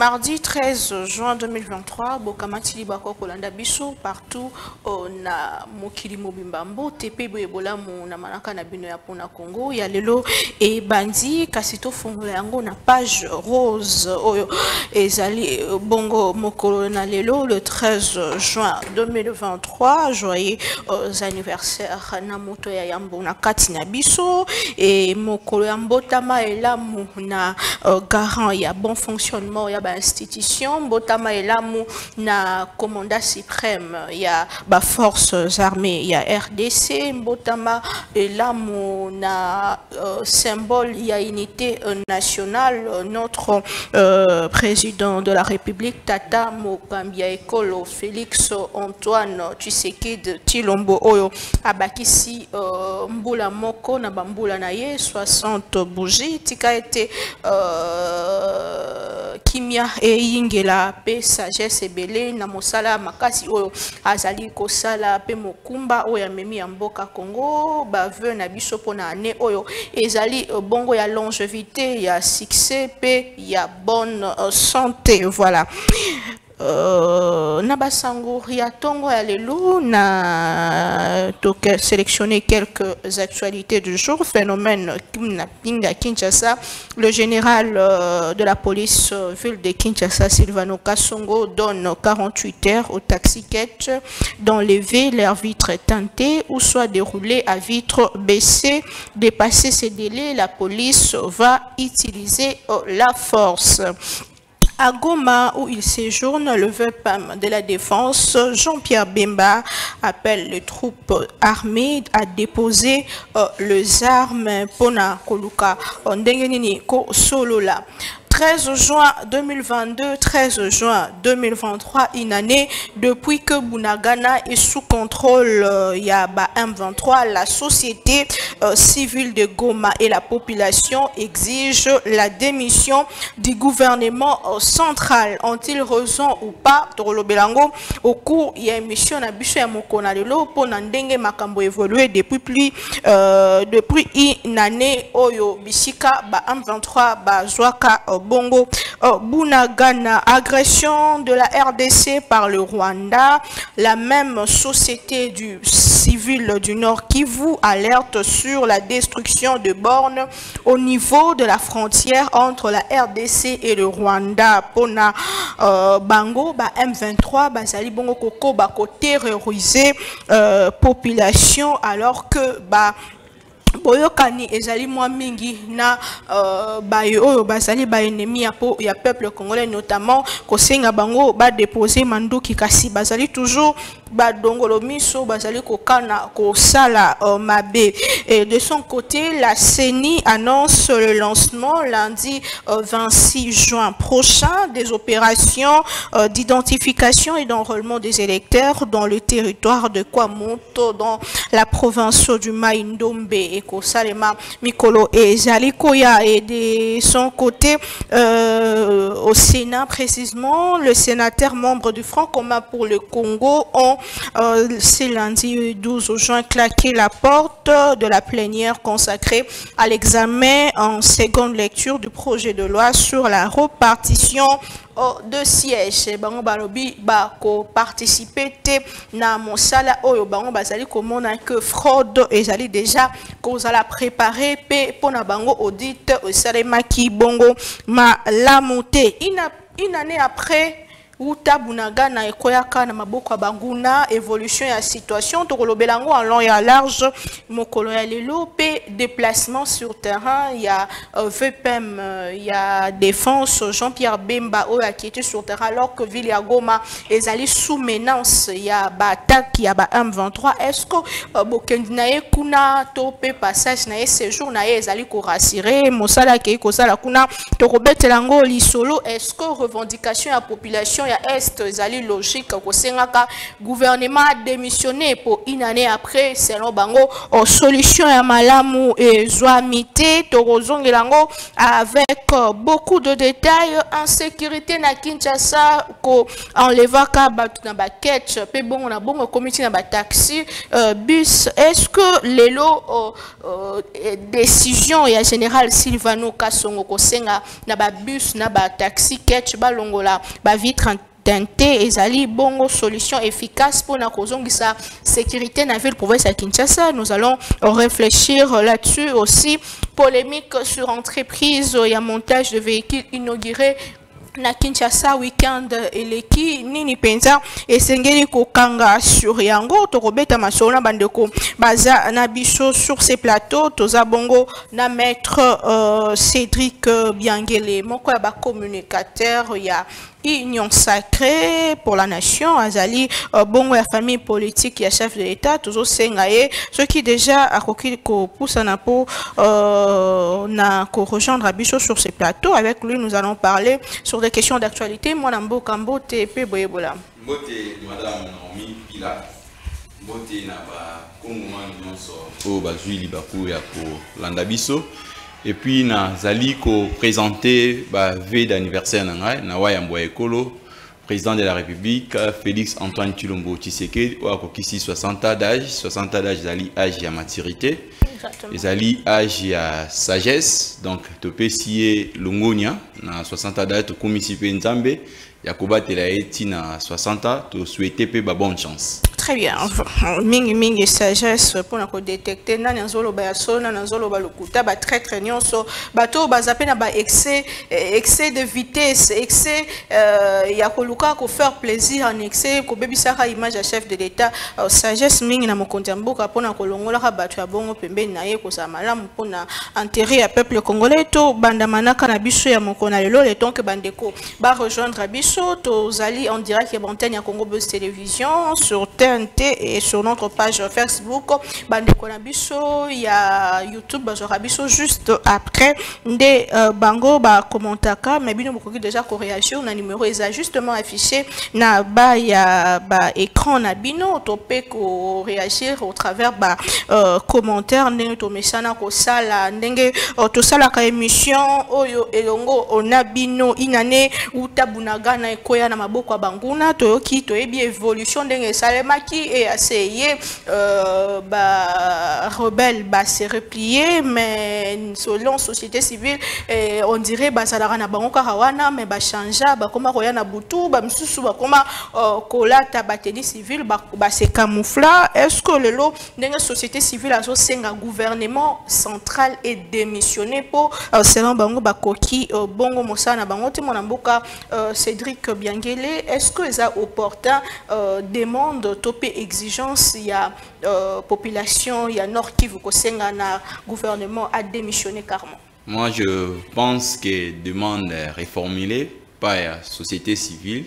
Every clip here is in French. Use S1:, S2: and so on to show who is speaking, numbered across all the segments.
S1: Mardi 13 juin 2023, Bokamatili Bako Kolanda Biso partout na mokili mobimba mbote pe boyebola mu na manaka na bino ya pona Congo ya lelo e bandi kasi tofungola yango na page rose oyo ezali bongo mokolo na lelo le 13 juin 2023 joyeux anniversaire na moto ya yambo na kati na biso e mokolo ya mbotama elamu na garant ya bon fonctionnement ba institution mbotama elamu na commandant suprême. Ya ba forces armées ya RDC mbotama elamu na euh, symbole ya unité euh, nationale. Notre euh, président de la République Tata Mokambi ya ekolo Félix Antoine Tshisekedi Tilombo oyo abakisi euh, mbula moko na bambula na ye 60 bougies. Tika ete euh, kimia eyingela pe sagesse ebele na mosala makasi oyo azali kosala pe mokumba oyo amemi ya mboka congo baveu na biso mpona oyo. Ezali bongo ya longévité ya succès pe ya bonne uh, santé voilà. Euh, na basango ya tongo ya lelo na quelques actualités du jour. Phénomène na pinga Kinshasa. Le général euh, de la police euh, ville de Kinshasa Silvano Kasongo donne 48 heures aux taxi-quettes d'enlever leurs vitres teintées ou soit dérouler à vitres baissées. Dépasser ces délais la police va utiliser la force à Goma, où il séjourne, le VEPAM de la Défense, Jean-Pierre Bemba, appelle les troupes armées à déposer euh, les armes Pona Koluka. Ndengenini ko solo là. 13 juin 2022, 13 juin 2023, une année depuis que Bunagana est sous contrôle euh, Yaba M23, la société euh, civile de Goma et la population exigent la démission du gouvernement euh, central. Ont-ils raison ou pas? Belango au cours il y a une mission à Bicho Mokona Lelo pour Nandenge Makambo évolué depuis plus depuis une année Oyo Bishika ba M23 ba Zwaka Bongo euh, Bunagana, agression de la RDC par le Rwanda, la même société du civil du Nord Kivu alerte sur la destruction de bornes au niveau de la frontière entre la RDC et le Rwanda. Pona euh, Bango, ba M23, bazali bongo koko terroriser euh, population alors que ba boyokani ezali mwa mingi na uh, bayo oyo bazali baennemi ya, ya peuple congolais notamment kosenga bango badepose manduki kasi bazali toujours uh, et de son côté la CENI annonce le lancement lundi uh, 26 juin prochain des opérations uh, d'identification et d'enrôlement des électeurs dans le territoire de Kwamoto dans la province du Maïndombe. Et Kosalema Mikolo et Zalikoya et de son côté euh, au Sénat précisément le sénateur membre du Front commun pour le Congo ont euh, ce lundi 12 juin claqué la porte de la plénière consacrée à l'examen en seconde lecture du projet de loi sur la repartition de siège. Bango balobi bako participer te na mosala oyo bango bazali komona que fraude ezali déjà kozala préparé pe mpona bango audit esalemaki bongo malamu te une année après uta bunagana ekoyaka na maboko ya banguna évolution ya situation. Tokolobela yango en long ya large mokolo ya lelo mpe déplacement sur terrain. Ya vpm ya défense. Jean-pierre bemba oyo akiete sur terrain alors que ville ya goma ezali sous menace. Ya baattaque ya ba m23 est ce que bokendi na kuna to passage na séjour na ye ezali korassire mosala akei kosala kuna tokobetela lisolo est ce que revendication ya population ya est ezali logique kosengaka gouvernement démissionné pour une année après selon bango solution ya malamu ezwami te avec beaucoup de détails. Insécurité na kinshasa koenlevaka bato na baketch mpe bongo na bataxi euh, bus. Est ce que lelo euh, euh, décision ya général silvano kasongo kosenga na babus na bataxi ketch balongola bavitre tente ezali bongo solution efficace pour na kozongisa sécurité na ville province à Kinshasa. Nous allons réfléchir là-dessus aussi. Polémique sur entreprise il y a montage de véhicules inaugurés na Kinshasa weekend. Eleki nini penza esengeli kokanga sur yango tokobeta masolo na bandeko baza na biso sur ces plateaux toza bongo na maître euh, Cédric Biangele. Moko ya ba communicateur ya union sacrée pour la nation azali uh, bongo ya famille politique ya chef de l'état tozosenga ye soki déjà akoki kopusana po uh, na korejoindre sur ce plateau avec lui nous allons parler sur des questions d'actualité
S2: et puis nazali ko-présenter ba veille d'anniversaire na ngai na wayambo ya ekolo président de la république félix antoine chilombo tshisekedi oyo akokisi 60 ans d'âge 60 ans d'âge ezali âge ya maturité. Ezali âge ya sagesse donc topesi ye longonia na 60 ans d'âge tokumisi mpe nzambe ya kobatela ye ntina 60 ans tosouhaite mpe ba bonne chance
S1: très bien mingi mingi sagesse mpona kodetecte nani azoloba ya solo nani azoloba lokuta? Batraître nyonso. Bato oyo baza mpe na baexcès excès de vitesse excès euh, ya koluka kofaire plaisir en excès kobebisaka image ya chef de l'état. Sagesse mingi na mokonzi mboka mpona kolongolaka bato ya bongo pembeni na ye kozala malamu mpona enterre ya peuple congolais. To bandamanaka na biso ya mokolo na lelo letonke bandeko barejoindre biso tozali en direct ya bantene ya congo bus télévision sur TNT et sur notre page Facebook. Bandeko na biso ya YouTube bazwaka biso juste après. Nde uh, bango bakommentaka mais bino bokoki déjà koréagir na numéro eza justement affiché na ba ya ba écran na bino. To mpe koréagir au travers ba uh, commentaire ndenge tomesana kosala ndenge uh, tosalaka émission oyo elongo ona bino inane utabunaga na ekoya na maboko ya banguna toyoki toyebi évolution ndenge esalemaki et essayé euh, bah, rebelle bah, se replier mais selon société civile eh, on dirait bazalaka na bango kaka wana mais bachangea bakoma koya na butu bamisusu bakoma uh, kolata bateni civile base camoufla. Est ce que lelo ndenge société civile azosenga gouvernement central et démissionné po uh, selon bango bakoki uh, bongo mosala na bango? Te mboka uh, cédric biangele est ce que eza opportun uh, demande to mpe exigence ya uh, population ya nord kivu kosenga na gouvernement a démissionné carrément?
S2: Moi je pense que demande reformulée par la société civile.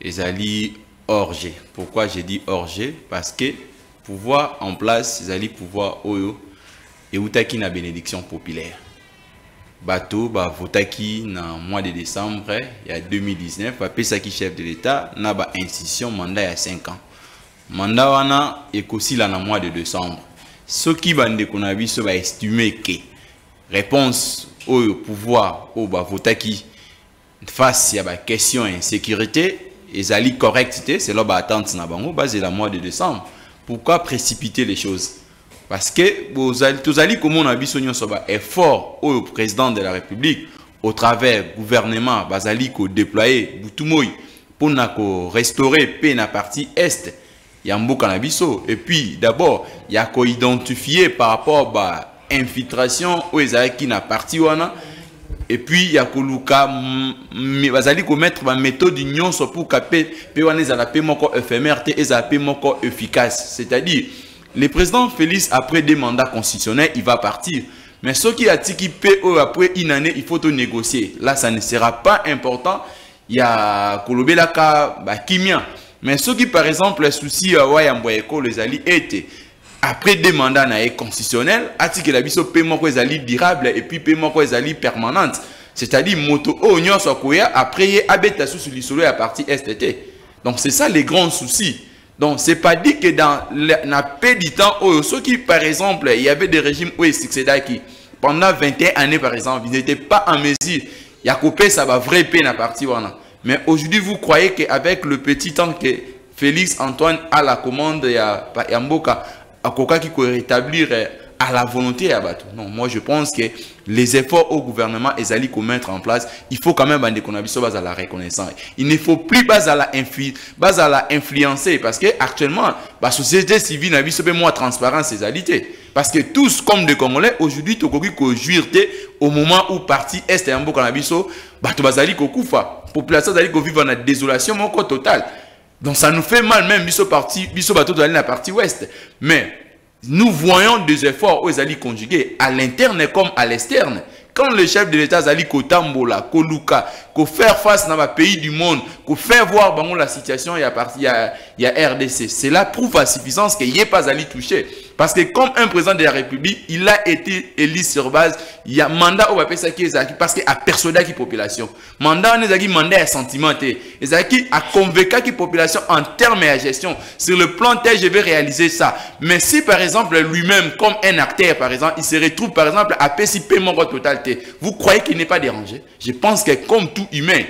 S2: Ezali hors jeu pourquoi j'ai dit jeu parce que pouvoir en place ezali pouvoir oyo eutaki na bénédiction populaire bato bavotaki na mois de décembre ya 2019 bapesaki chef de l'état na bainstitution mandat ya 5 ans. Mandat wana ekosila na mois de décembre. Soki bandeko na biso baestime ke réponse oyo pouvoir oyo bavotaki face ya baquestion ya insécurité ezali correct te selon baattente na bango bazela mois de décembre. Pourquoi précipiter les choses? Parce que tozali komona biso nyonso baeffort oyo président de la république au travers gouvernement bazali kodéploye butu moi mpona korestaurer mpe na partie est. Ya mboka na biso. Et puis d'abord ya koidentifier par rapport ba infiltration oyo ezalaki na parti wana. Et puis ya koluka bazali komettre baméthode nyonso pour ka mpe wana ezala mpe moko éphémère te efficace. C'est-à-dire le président félix après deux mandats constitutionnels il va partir. Mais soki atiki mpe oyo après une année il faut to négocier. Là ça ne sera pas important. Ya kolobelaka bakimia mais soki par exemple souci ya wayambo ya ekolo ezali ete après deux mandats na ye constitutionnel atikela biso mpe moko ezali durable et puis ezali permanente c'est-à-dire moto oyo nyonso akoya après ye abeta susu lisolo ya partie STT donc c'est ça les grands soucis donc c'est pas dit que dans la paix du temps oyo soki par exemple il y avait des régimes oyo succédaki pendant 21 années par exemple ils n'étaient pas en mesure. Ya kopesa ba vrai paix na partie wana mais aujourd'hui vous croyez qu'avec le petit temps que Félix Antoine a la commande ya, ya mboka akokaki ko rétablir à la volonté à Batou. Non, moi je pense que les efforts au gouvernement et ali mettre en place, il faut quand même bande qu'on a base à la reconnaissance. Il ne faut plus base à la base à la influencer parce que actuellement la société civile n'a pas moins transparence et alité. Parce que tous comme des Congolais aujourd'hui tu ko au moment où parti est et ambo canabiso bato bazali ko kufa. Population zali ko vivre dans désolation mon totale. Donc ça nous fait mal même biso parti biso bato dans la partie ouest. Mais nous voyons des efforts aux alliés conjugués à l'interne comme à l'externe. Quand le chef de l'État Zali Kotambola, Koluka, qu'on faire face dans un pays du monde, qu'on faire voir la situation, il y a parti, il y a, il a RDC. Cela prouve à suffisance qu'il n'y ait pas allé toucher. Parce que comme un président de la République, il a été élu sur base, il y a mandat au ça qui est parce qu'il a persuadé la population. Mandat, on est mandat à sentiment. Et a convaincu la population en termes de gestion. Sur le plan tel, je vais réaliser ça. Mais si par exemple lui-même, comme un acteur par exemple, il se retrouve par exemple à PCP mon vous croyez qu'il n'est pas dérangé? Je pense que comme tout humain,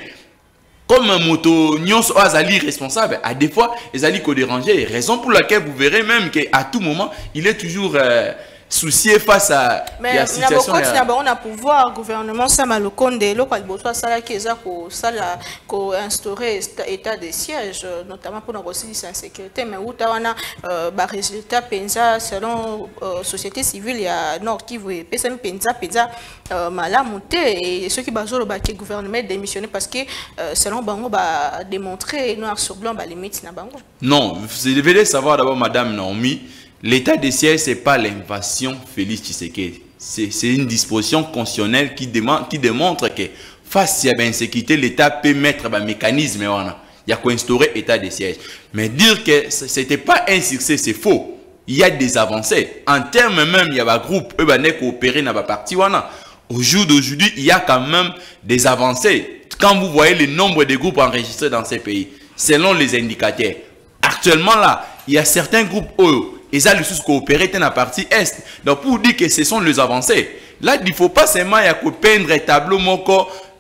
S2: comme un moto nyonso azali responsable à des fois ezali ko déranger. Raison pour laquelle vous verrez même qu'à tout moment il est toujours euh, soucier face à
S1: mais la situation mais na bango na pouvoir gouvernement sama lokonde eloko liboso asalaki eza kosala koinstaurer état de siège notamment mpona kosilisa insécurité mais uta wana euh, barésultat mpenza selon euh, société civile ya nord kivu epesami mpenza mpenza euh, malamu te soki bazolobaki gouvernement démissionné parce que selon bango badémontré noir sur blanc balimite na bango
S2: non vous devez savoir d'abord madame naomi L'état de siège, ce n'est pas l'invasion Félix Tshisekedi. C'est une disposition constitutionnelle qui, demande, qui démontre que face à l'insécurité, l'État peut mettre un mécanisme. Il y a quoi instaurer l'état de siège. Mais dire que ce n'était pas un succès, c'est faux. Il y a des avancées. En termes même, il y a un groupe qui coopéré dans la partie. Au jour d'aujourd'hui, il y a quand même des avancées. Quand vous voyez le nombre de groupes enregistrés dans ces pays, selon les indicateurs, actuellement là, il y a certains groupes ils ont le coopérer dans la partie est. Donc pour dire que ce sont les avancées. Là, il ne faut pas seulement peindre un tableau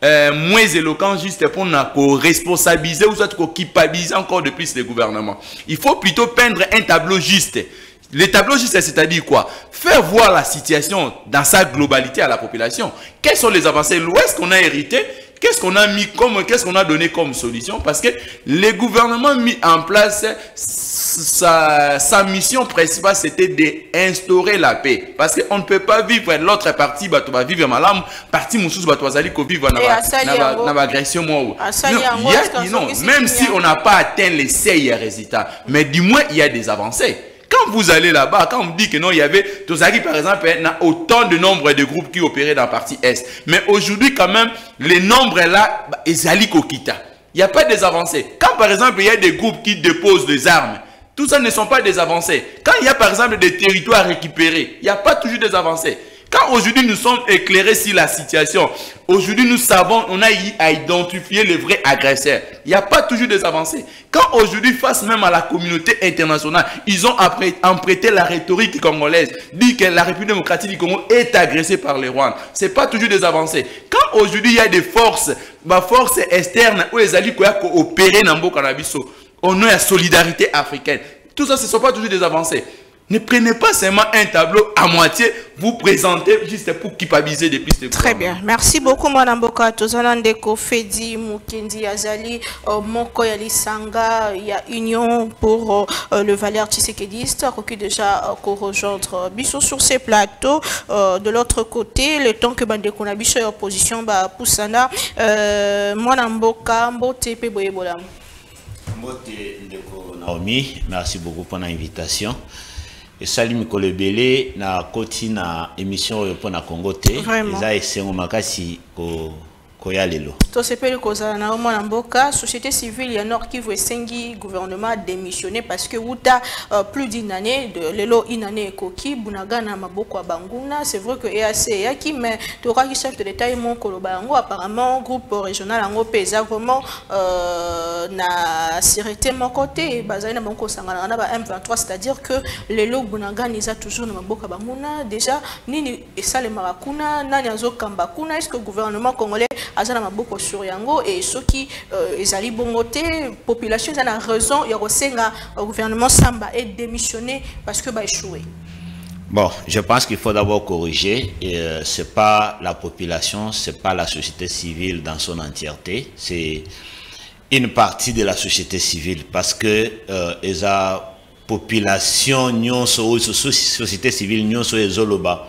S2: euh, moins éloquent juste pour nous responsabiliser ou soit culpabiliser encore de plus le gouvernement. Il faut plutôt peindre un tableau juste. Le tableau juste, c'est-à-dire quoi? Faire voir la situation dans sa globalité à la population. Quelles sont les avancées? Où est-ce qu'on a hérité? Qu'est-ce qu'on a mis comme, qu'est-ce qu'on a donné comme solution? Parce que le gouvernement a mis en place sa, sa mission principale, c'était d'instaurer la paix. Parce qu'on ne peut pas vivre l'autre partie, bah, tu vas vivre malam, partie moussous, bah, tu vas aller vivre dans l'agression. Non, non, même si on n'a pas atteint les seuils résultats, mais du moins, il y a des avancées. Quand vous allez là-bas, quand on dit que non, il y avait, Tozaki par exemple, il y a autant de nombre de groupes qui opéraient dans la partie Est. Mais aujourd'hui, quand même, les nombres là, ils allaient Kokita. Il n'y a pas des avancées. Quand par exemple, il y a des groupes qui déposent des armes, tout ça ne sont pas des avancées. Quand il y a par exemple des territoires à récupérer, il n'y a pas toujours des avancées. Quand aujourd'hui nous sommes éclairés sur la situation, aujourd'hui nous savons, on a à identifier les vrais agresseurs. Il n'y a pas toujours des avancées. Quand aujourd'hui, face même à la communauté internationale, ils ont emprunté la rhétorique congolaise, dit que la République démocratique du Congo est agressée par les Rwandais. Ce n'est pas toujours des avancées. Quand aujourd'hui il y a des forces, ma force externe, où les alliés coopérer dans le au nom de la solidarité africaine, tout ça, ce ne sont pas toujours des avancées. Ne prenez pas seulement un tableau à moitié, vous présentez juste pour culpabiliser des pistes.
S1: Très bien. Merci beaucoup, Mme Boka. Tozanandeko Fedi Mukendi Azali, euh, Moko Sanga, il y a Union pour euh, le Valère Tshisekediste, qui déjà euh, rejoindre Bissot sur ces plateaux. de l'autre côté, le temps que Bande Konabiso est opposition, bah, Poussana, Mme Boka, Mbote Peboyebolam.
S3: Mbote Ndeko Naomi, merci beaucoup pour l'invitation esali mikolo ebele na koti na émission oyo mpo na congo te. Eza esengo makasi koya lelo
S1: tosepeli kozala na omwana mboka société civile ya nord kivu esengi gouvernement démissionné parce que wuta uh, plus d'une année de lelo une année ekoki bunaga na maboko ya banguna. C'est vrai que eac eyaki mais tokaki chef de l'état ye moko koloba yango apparemment groupe régional yango mpe vraiment euh, na sûreté moko te. Bazali na bango kosanganaka na ba m23 c'est-à-dire que lelo bunagani eza toujours na maboko ya banguna. Déjà nini esalemaka kuna? Nani azokamba kuna? Est ce que gouvernement congolais aza maboko sur yango et soki euh, ezali bongo te population eza na raison ya kosenga euh, gouvernement samba et démissionner parce que baéchoué
S3: Bon, je pense qu'il faut d'abord corriger. Et, euh, c'est pas la population, c'est pas la société civile dans son entièreté. C'est une partie de la société civile parce que euh, eza population nyonso société civile nyonso ezoloba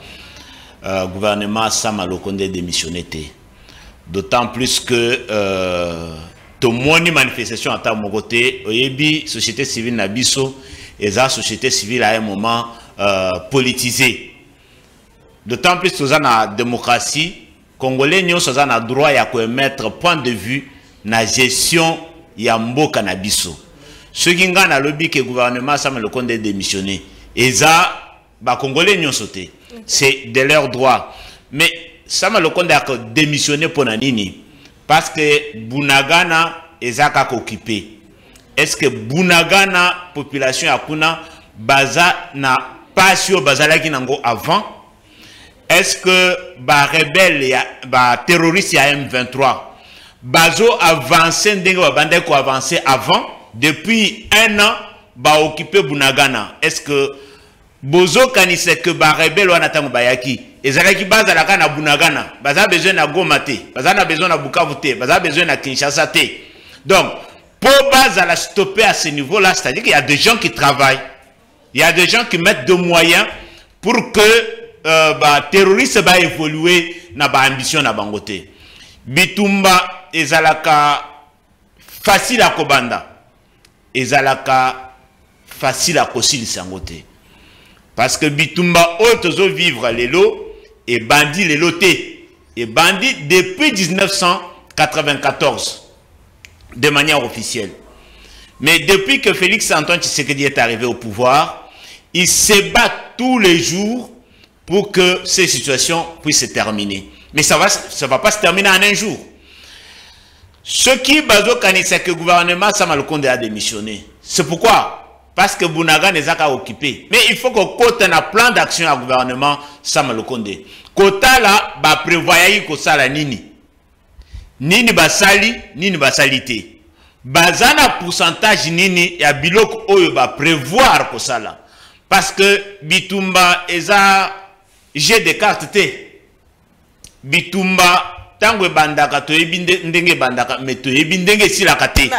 S3: euh, gouvernement sama lokonde démissionné d'autant plus que euh, tomoni manifestation ata moko te oyebi société civile na biso eza société civile à un moment euh, politisée. D'autant plus toza na démocratie congolais nyonso aza na droit ya koemettre point de vue na gestion ya mboka na biso. Soki ngai nalobi ke gouvernement asama lokonde démissionné. Eza bacongolais nyonso te c'est de leur droit. Mais sama lokonde ako démissionné mpo na nini parce que bunagana eza kaka occupé. Est ce que bunagana population ya kuna baza na pasi oyo bazalaki nango avant? Est-ce que barebele baterroriste ya m23 bazo avance ndenge avant? Depuis un an baoccupe bunagana. Est-ce que bozokanisa ke barebele wana ntango bayaki ezalaki bazalaka na bunagana. Baza besoin na goma te. Baza na besoin na bukavu te. Baza besoin na kinshasa te. Donc pour bazala stopper à ce niveau là c'est à dire qu'il y a des gens qui travaillent. Il y a des gens qui mettent de moyens pour que euh, ba terroriste ba évoluer na ba ambition na bango te. Bitumba ezalaka facile à kobanda. Ezalaka facile à kosilisa yango parce que bitumba oyo tozovivre lelo ebandi lelo te ebandi depuis 1994 de manière officielle. Mais depuis que Félix Antoine Tshisekedi est arrivé au pouvoir il se bat tous les jours pour que ces situations puissent se terminer. Mais ça va va pas se terminer en un jour. Ce qui bazokanisa que le gouvernement Samalukonde a démissionné. C'est pourquoi parce que Bounaga n'est pas occupé. Mais il faut qu'on côté un plan d'action à gouvernement Samalukonde. Kota là, ba prévoyait que ça la nini. Nini basali, nini basalite. Bazana pourcentage nini ya biloko oyo ba prévoir que ça là. Parce que bitumba eza j'ai des cartes té. Bitumba ntango ebandaka toyebi nde- ndenge ebandaka me toyebi ndenge esilaka te.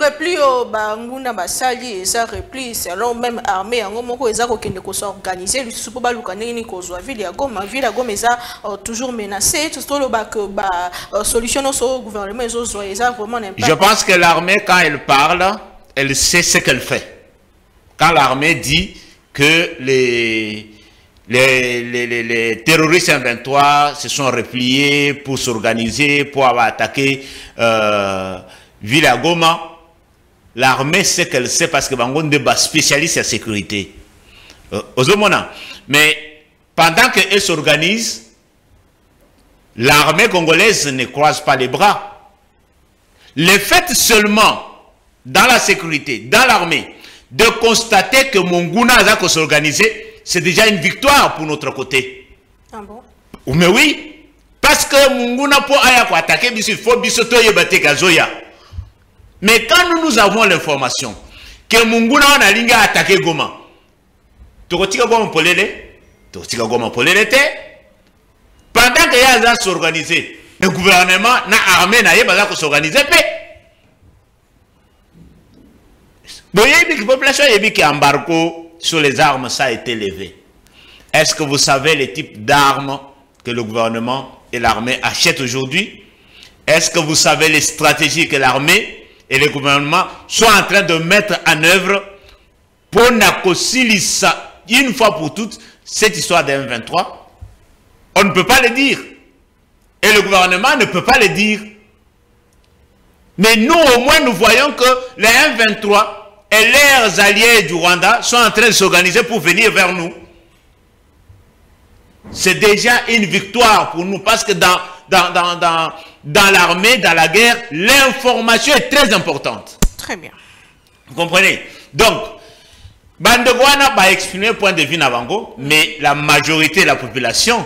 S1: Repli oyo banguna basali eza repli selon même armée yango moko eza kokende kosorganize lisusu mpo baluka ndenge nini kozwa ville ya goma. Ville ya goma eza euh, toujours menacé tolobaka ba euh, solution nyonso oyo gouvernement ezozwa eza vraiment
S3: Je pense que l'armée, quand elle parle, elle sait ce qu'elle fait. Quand l'armée dit que les, les, terroristes M23 se sont repliés pour s'organiser, pour avoir attaqué euh, Villa Goma, l'armée sait qu'elle sait parce que Bango est spécialiste en sécurité. Euh. Mais pendant qu'elle s'organise, l'armée congolaise ne croise pas les bras. Le fait seulement, dans la sécurité, dans l'armée, de constater que Monguna a s'organiser, c'est déjà une victoire pour notre côté.
S1: ah bon?
S3: Mais oui, parce que Monguna pour aya attaquer, il faut bisoto yebate kazoya. Mais quand nous, nous avons l'information que Monguna a linga attaqué Goma, tokotika Goma polele, tokotika Goma polele te, pendant que Yaza s'organiser, le gouvernement, na armée, na yeba s'organiser, pe. Bon, yebi que population yebi que embargo sur les armes, ça a été levé. Est-ce que vous savez les types d'armes que le gouvernement et l'armée achètent aujourd'hui? Est-ce que vous savez les stratégies que l'armée et le gouvernement sont en train de mettre en œuvre pour Nakosilisa, une fois pour toutes, cette histoire d'un 23 On ne peut pas le dire. Et le gouvernement ne peut pas le dire. Mais nous, au moins, nous voyons que les M23 et leurs alliés du Rwanda sont en train de s'organiser pour venir vers nous. C'est déjà une victoire pour nous parce que dans, dans, dans, dans, dans l'armée, dans la guerre, l'information est très importante.
S1: Très bien.
S3: Vous comprenez? Donc, Bandegwana va exprimer point de vue Navango, mais la majorité de la population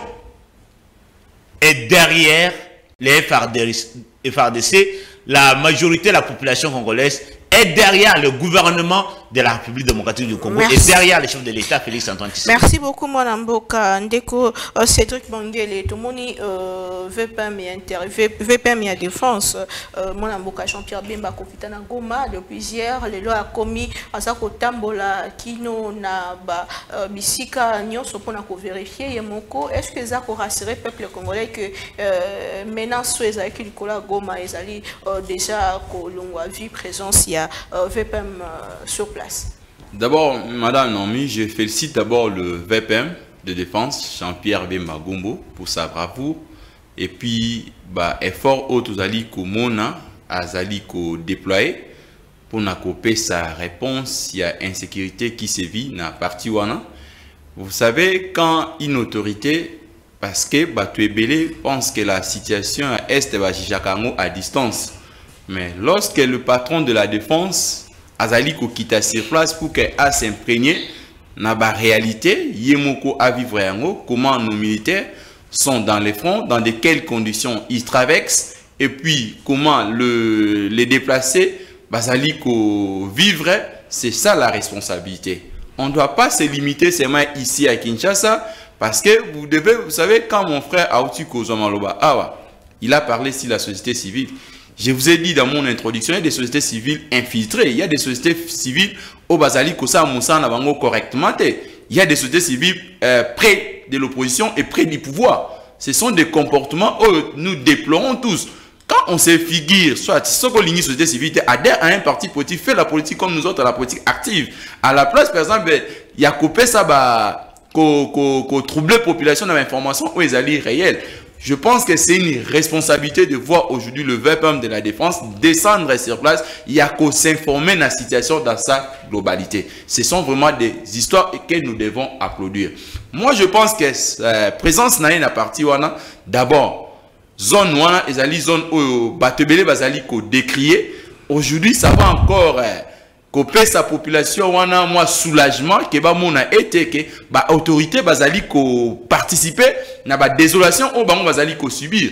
S3: est derrière les FRDC. La majorité de la population congolaise est derrière le gouvernement de la République démocratique du Congo et derrière le chef de l'État, Félix Antoine
S1: Merci beaucoup, mon Mboka. Ndeko, euh, Cédric Mangele, tout le monde euh, veut pas me défense. Euh, mon Mboka, Jean-Pierre Bemba, Kofitana Goma, depuis hier, les lois a commis à sa Tambola, Kino, na ba, Bisika, Nyonso, pour vérifier, Yemoko. Est-ce que ça rassurer le peuple congolais que maintenant, soit avec Nicolas Goma, ils allaient déjà, Kolongwa, vu présence, il y a VPM sur place?
S2: D'abord, Madame Nomi, je félicite d'abord le VPM de défense, Jean-Pierre Bemagumbo, pour sa bravoure. Et puis, bah, effort autres ali mona azali ko déployer pour couper sa réponse, il y a insécurité qui sévit dans la partie wana. Vous savez, quand une autorité, parce que Batuebele pense que la situation Est à distance. Mais lorsque le patron de la défense azali quitter sur place pour que a s'imprégner na ba réalité. A vivre comment nos militaires sont dans les fronts dans de quelles conditions ils traversent et puis comment le les déplacer. Bazali ko vivre c'est ça la responsabilité. On ne doit pas se limiter seulement ici à Kinshasa parce que vous devez vous savez quand mon frère Aouti Kozomaloba ah il a parlé sur la société civile je vous ai dit dans mon introduction, il y a des sociétés civiles infiltrées. Il y a des sociétés civiles au Basali Kosa Moussa Nabango correctement. Il y a des sociétés civiles euh, près de l'opposition et près du pouvoir. Ce sont des comportements que nous déplorons tous. Quand on se figure, soit ce que société civile adhère à un parti politique, fait la politique comme nous autres, la politique active. À la place, par exemple, il y a coupé ça, bah, qu'on trouble la population dans l'information où ils allaient réels. Je pense que c'est une responsabilité de voir aujourd'hui le VPM de la défense descendre sur place. Il y a qu'à s'informer de la situation dans sa globalité. Ce sont vraiment des histoires que nous devons applaudir. Moi, je pense que la euh, présence n'a la d'abord, zone wana, zone où batebele bazali ko décrier. Aujourd'hui, ça va encore euh, sa population wana moi soulagement ke bamona ete ke baautorité bazali participer na désolation oyo bango bazali subir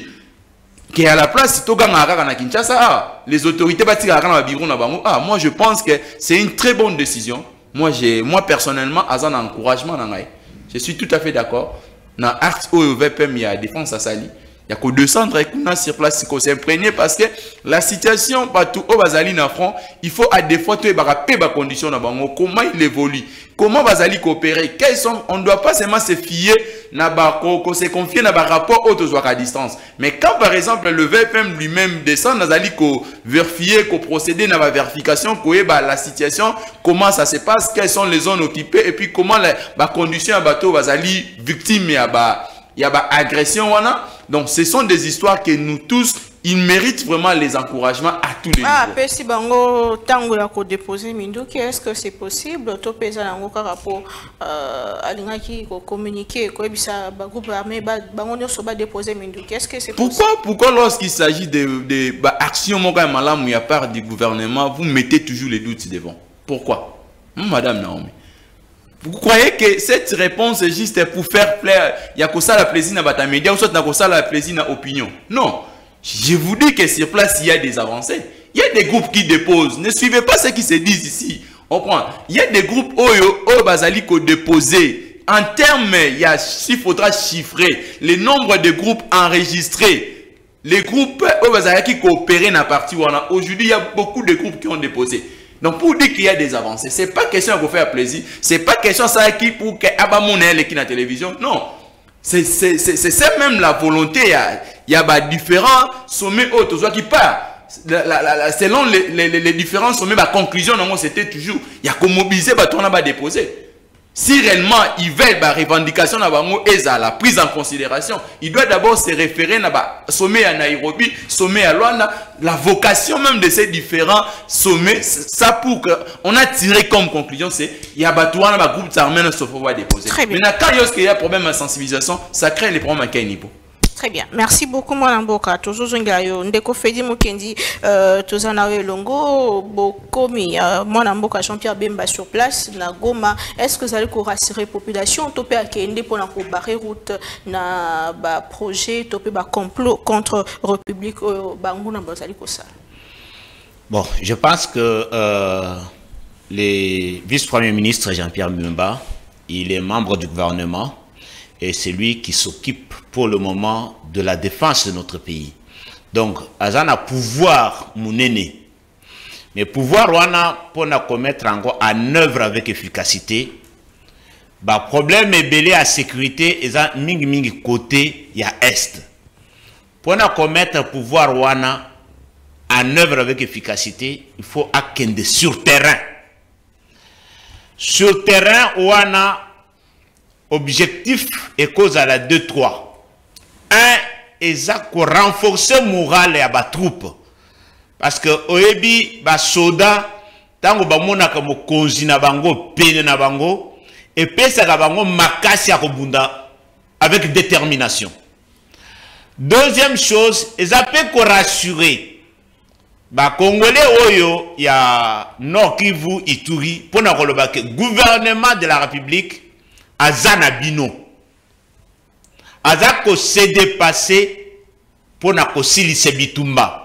S2: ke à la place togangaka kaka na kinshasa ah, les autorités batikaka kaka na babiro na bango ah, moi je pense que c'est une très bonne décision. Moi, moi personnellement aza na encouragement na ngai. Je suis tout à fait d'accord. Na acte oyo vpm ya défense asali il y a que descendre sur place qu'on s'imprégner parce que la situation partout au front il faut à des fois tu es bango. Comment il évolue? Comment bazali coopérer quels sont on ne doit pas seulement se fier na ko se confier na rapport autres à distance. Mais quand par exemple le VFM lui-même descend nazali ko vérifier procéder na ba vérification la situation comment ça se passe quelles sont les zones occupées et puis comment les ba conditions à bateau victime ya ba ya ba agression wana donc, ce sont des histoires que nous tous, ils méritent vraiment les encouragements à tous les
S1: ah, niveaux. Ah, si bango tango ya ko déposer minduki, est-ce que c'est possible? To pesa nango kaka po euh alingaki ko communiquer ko ebisa ba groupe armé ba bango nyoso ba déposer minduki. Est-ce que c'est
S2: Pourquoi pourquoi lorsqu'il s'agit de de ba action moko malamu ya part du gouvernement, vous mettez toujours les doutes devant? Pourquoi? Madame Naomi vous croyez que cette réponse est juste pour faire plaire Il y a que ça la plaisir dans les médias ou soit ça la plaisir dans l'opinion? Non. Je vous dis que sur place, il y a des avancées. Il y a des groupes qui déposent. Ne suivez pas ce qui se dit ici. On prend. Il y a des groupes Oyo, Oyo qui déposé. En termes, il, y a, il faudra chiffrer le nombre de groupes enregistrés. Les groupes Oyo Bazali qui coopèrent dans la partie. Aujourd'hui, il y a beaucoup de groupes qui ont déposé. Donc pour dire qu'il y a des avancées, ce n'est pas question de vous faire plaisir, ce n'est pas question ça qui pour que Abamouné qui la télévision, non. C'est même la volonté, il y a, il différents sommets autres qui selon les, les, les, différents sommets, la conclusion, c'était toujours, il y a qu'à mobiliser, on a déposer. Si réellement ils veulent la revendication na bango eza la prise en considération. Il doit d'abord se référer na ba sommet à Nairobi sommet à Luanda. La vocation même de ces différents sommets ça pour que on a tiré comme conclusion c'est il y a batouana ba groupe armé na va déposer. Mais quand il y a problème de sensibilisation ça crée les problèmes à Kainipo
S1: Très bien. Merci beaucoup, Mwana Mboka. tozozongela yo. Ndeko fedi mokendi euh, toza na yo elongo bokomi. Euh, mwana mboka jean-pierre bemba sur place na goma. Est ce que ezali korassurer population? To mpe akende mpona kobare route na baprojet to mpe bacomplot contre république oyo banguna bazali kosala
S3: Bon, je pense que euh, le vice-premier ministre Jean-Pierre Mumba, il est membre du gouvernement et c'est lui qui s'occupe pour le moment de la défense de notre pays. Donc, Azan a pouvoir mounene. Mais pouvoir wana pour commettre encore en œuvre avec efficacité. Bah, problème est belé à sécurité et ça mingi mingi côté il y a est. Pour commettre pouvoir wana en œuvre avec efficacité, il faut akende sur terrain. Sur terrain, wana objectif et cause à la 2-3. Un, ko renforcer moral ya ba troupe. Parce que oyebi ba soda tango bamonaka mokonzi na bango pene na bango epesaka bango makasi ya kobunda avec détermination. Deuxième chose, eza pe ko rassurer bakongolais oyo ya nord kivu ituri mpona koloba ke gouvernement de la république aza na bino. Aza kosedepase mpona kosilisa bitumba.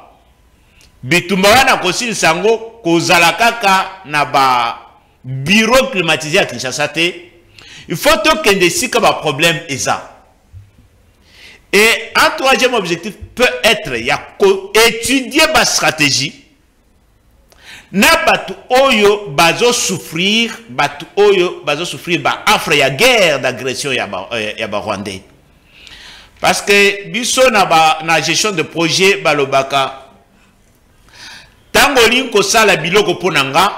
S3: Bitumba wana kosilisa yango kozala kaka na babiro climatisé ya kinshasa te. Il faut tokende esika baproblème eza. Et un troisième objectif peut être ya étudier ma stratégie. Na batu oyo bazo souffrir, batu oyo bazo souffrir ba afre ya guerre d'agression ya ba ya ba Rwandais. Parce que biso na ba na gestion de projet balobaka tango linko sala biloko ponanga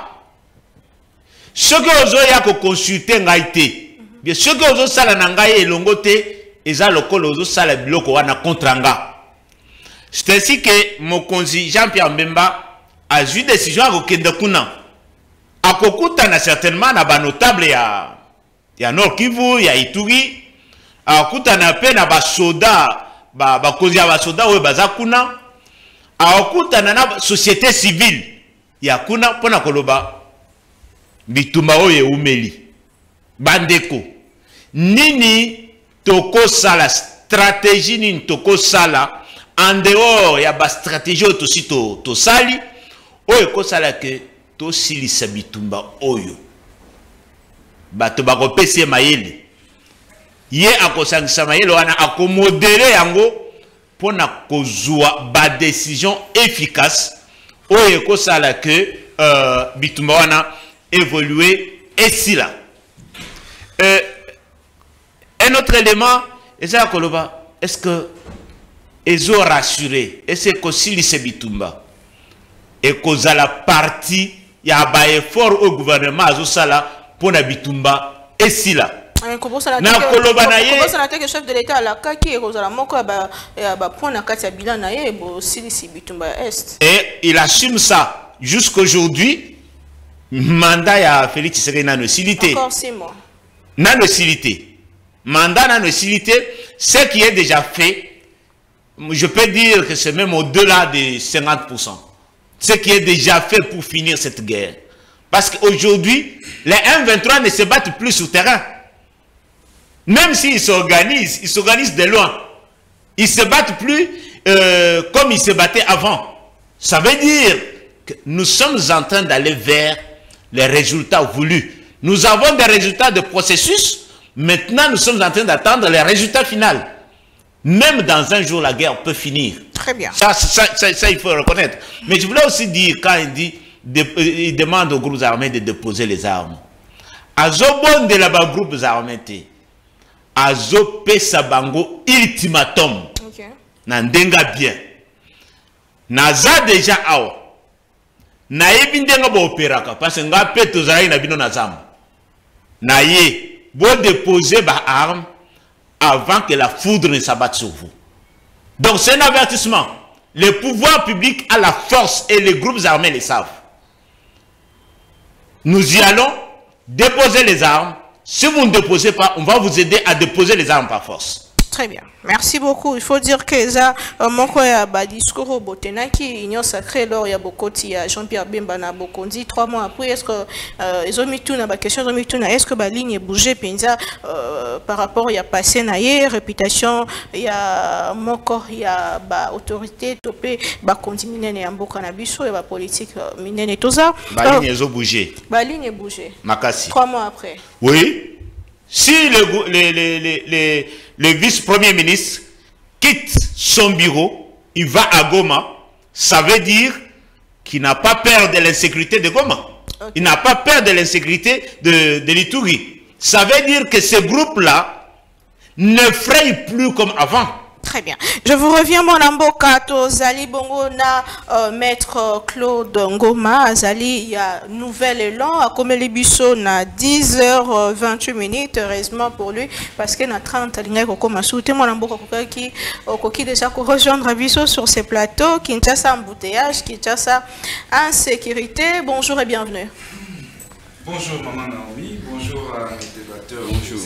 S3: soki ozoya ko consulter ngai te bien soki ozosala na ngai elongo te eza lokola ozosala biloko wana contre nga c'est ainsi que mokonzi jean pierre mbemba azwi décision ya kokende kuna akokutana certainement na banotable ya, ya nord kivu ya ituri. Akokutana mpe na basoda bakonzi ya basoda oyo baza kuna akokutana na société civile ya kuna mpona koloba bitumba oyo eumeli bandeko. Nini tokosala stratégie nini tokosala en dehors ya bastratégie oyo tosi tosali oyo ekosala ke tosilisa bitumba oyo. Bato bakopesa ye mayele. Ye akosangisa mayele wana akomodele yango mpona kozwa badécision efficace. Oyo ekosala ke uh, bitumba wana évolue esila. Euh, un autre élément eza koloba est-ce que ezo rassurer est-ce que kosilisa bitumba? Ekozala parti ya baeffort oyo gouvernement azosala mpona bitumba esila
S1: na koloba na ye kobosana teke chef de l'état alakaki ekozala moko ya bapoint na kati ya bilan na ye bosilisi bitumba ya est.
S3: Et il assume ça. Jusqu'aujourd'hui mandat ya félix tshisekedi nano esili te nano esili te mandat nano esili te ce qui est déjà fait je peux dire que c'est même au-delà de 50%. Ce qui est déjà fait pour finir cette guerre. Parce qu'aujourd'hui, les M23 ne se battent plus sur terrain. Même s'ils s'organisent, ils s'organisent de loin. Ils ne se battent plus euh, comme ils se battaient avant. Ça veut dire que nous sommes en train d'aller vers les résultats voulus. Nous avons des résultats de processus. Maintenant, nous sommes en train d'attendre les résultats finaux. Même dans un jour, la guerre peut finir.
S1: Très bien.
S3: Ça, ça, ça, ça, il faut reconnaître. Mais je voulais aussi dire, quand il dit, de, il demande aux groupes armés de déposer les armes. Azobon de la groupes armés, Azo pesa bango ultimatum.
S1: Okay.
S3: Nandenga bien. Naza déjà awa. nayebi ndenge baoperaka parce nga mpe tozalaki na bino na zamba na ye vous déposez vos armes avant que la foudre ne s'abatte sur vous. Donc c'est un avertissement. Le pouvoir public a la force et les groupes armés le savent. Nous y allons déposer les armes. Si vous ne déposez pas, on va vous aider à déposer les armes par force.
S1: Très bien. Merci beaucoup. Il faut dire que ça, moko ya ba discours botenaki union sacrée lors ya bokoti ya Jean-Pierre Bemba na bokondi trois mois après est-ce que euh, ils ont mis tout na ba question ils ont mis tout na est-ce que ba ligne bouger penza euh, par rapport ya passé na ye réputation ya moko ya ba autorité topé ba kondi minene ya mboka na biso ya ba politique euh, minene tout ça
S3: Ba ligne ezo bouger.
S1: ba ligne bouger
S3: Makasi.
S1: trois mois après
S3: Oui. Si le, gou- le, le, le, vice-premier ministre quitte son bureau, il va à Goma, ça veut dire qu'il n'a pas peur de l'insécurité de Goma. Il n'a pas peur de l'insécurité de, de l'Ituri. Ça veut dire que ce groupe-là ne fraye plus comme avant.
S1: Très bien. Je vous reviens, mon amboka, Zali Bongo na euh, maître euh, Claude Ngoma, Zali, il y a nouvel élan, à comme les buissons na 10h28 minutes, heureusement pour lui, parce que na 30 lignes koko masute, mon amboka qui, koki déjà ko rejoindre sur ces plateaux, Kinshasa embouteillage, Kinshasa insécurité. Bonjour et bienvenue.
S4: Bonjour Maman Naomi, bonjour à mes débatteurs bonjour.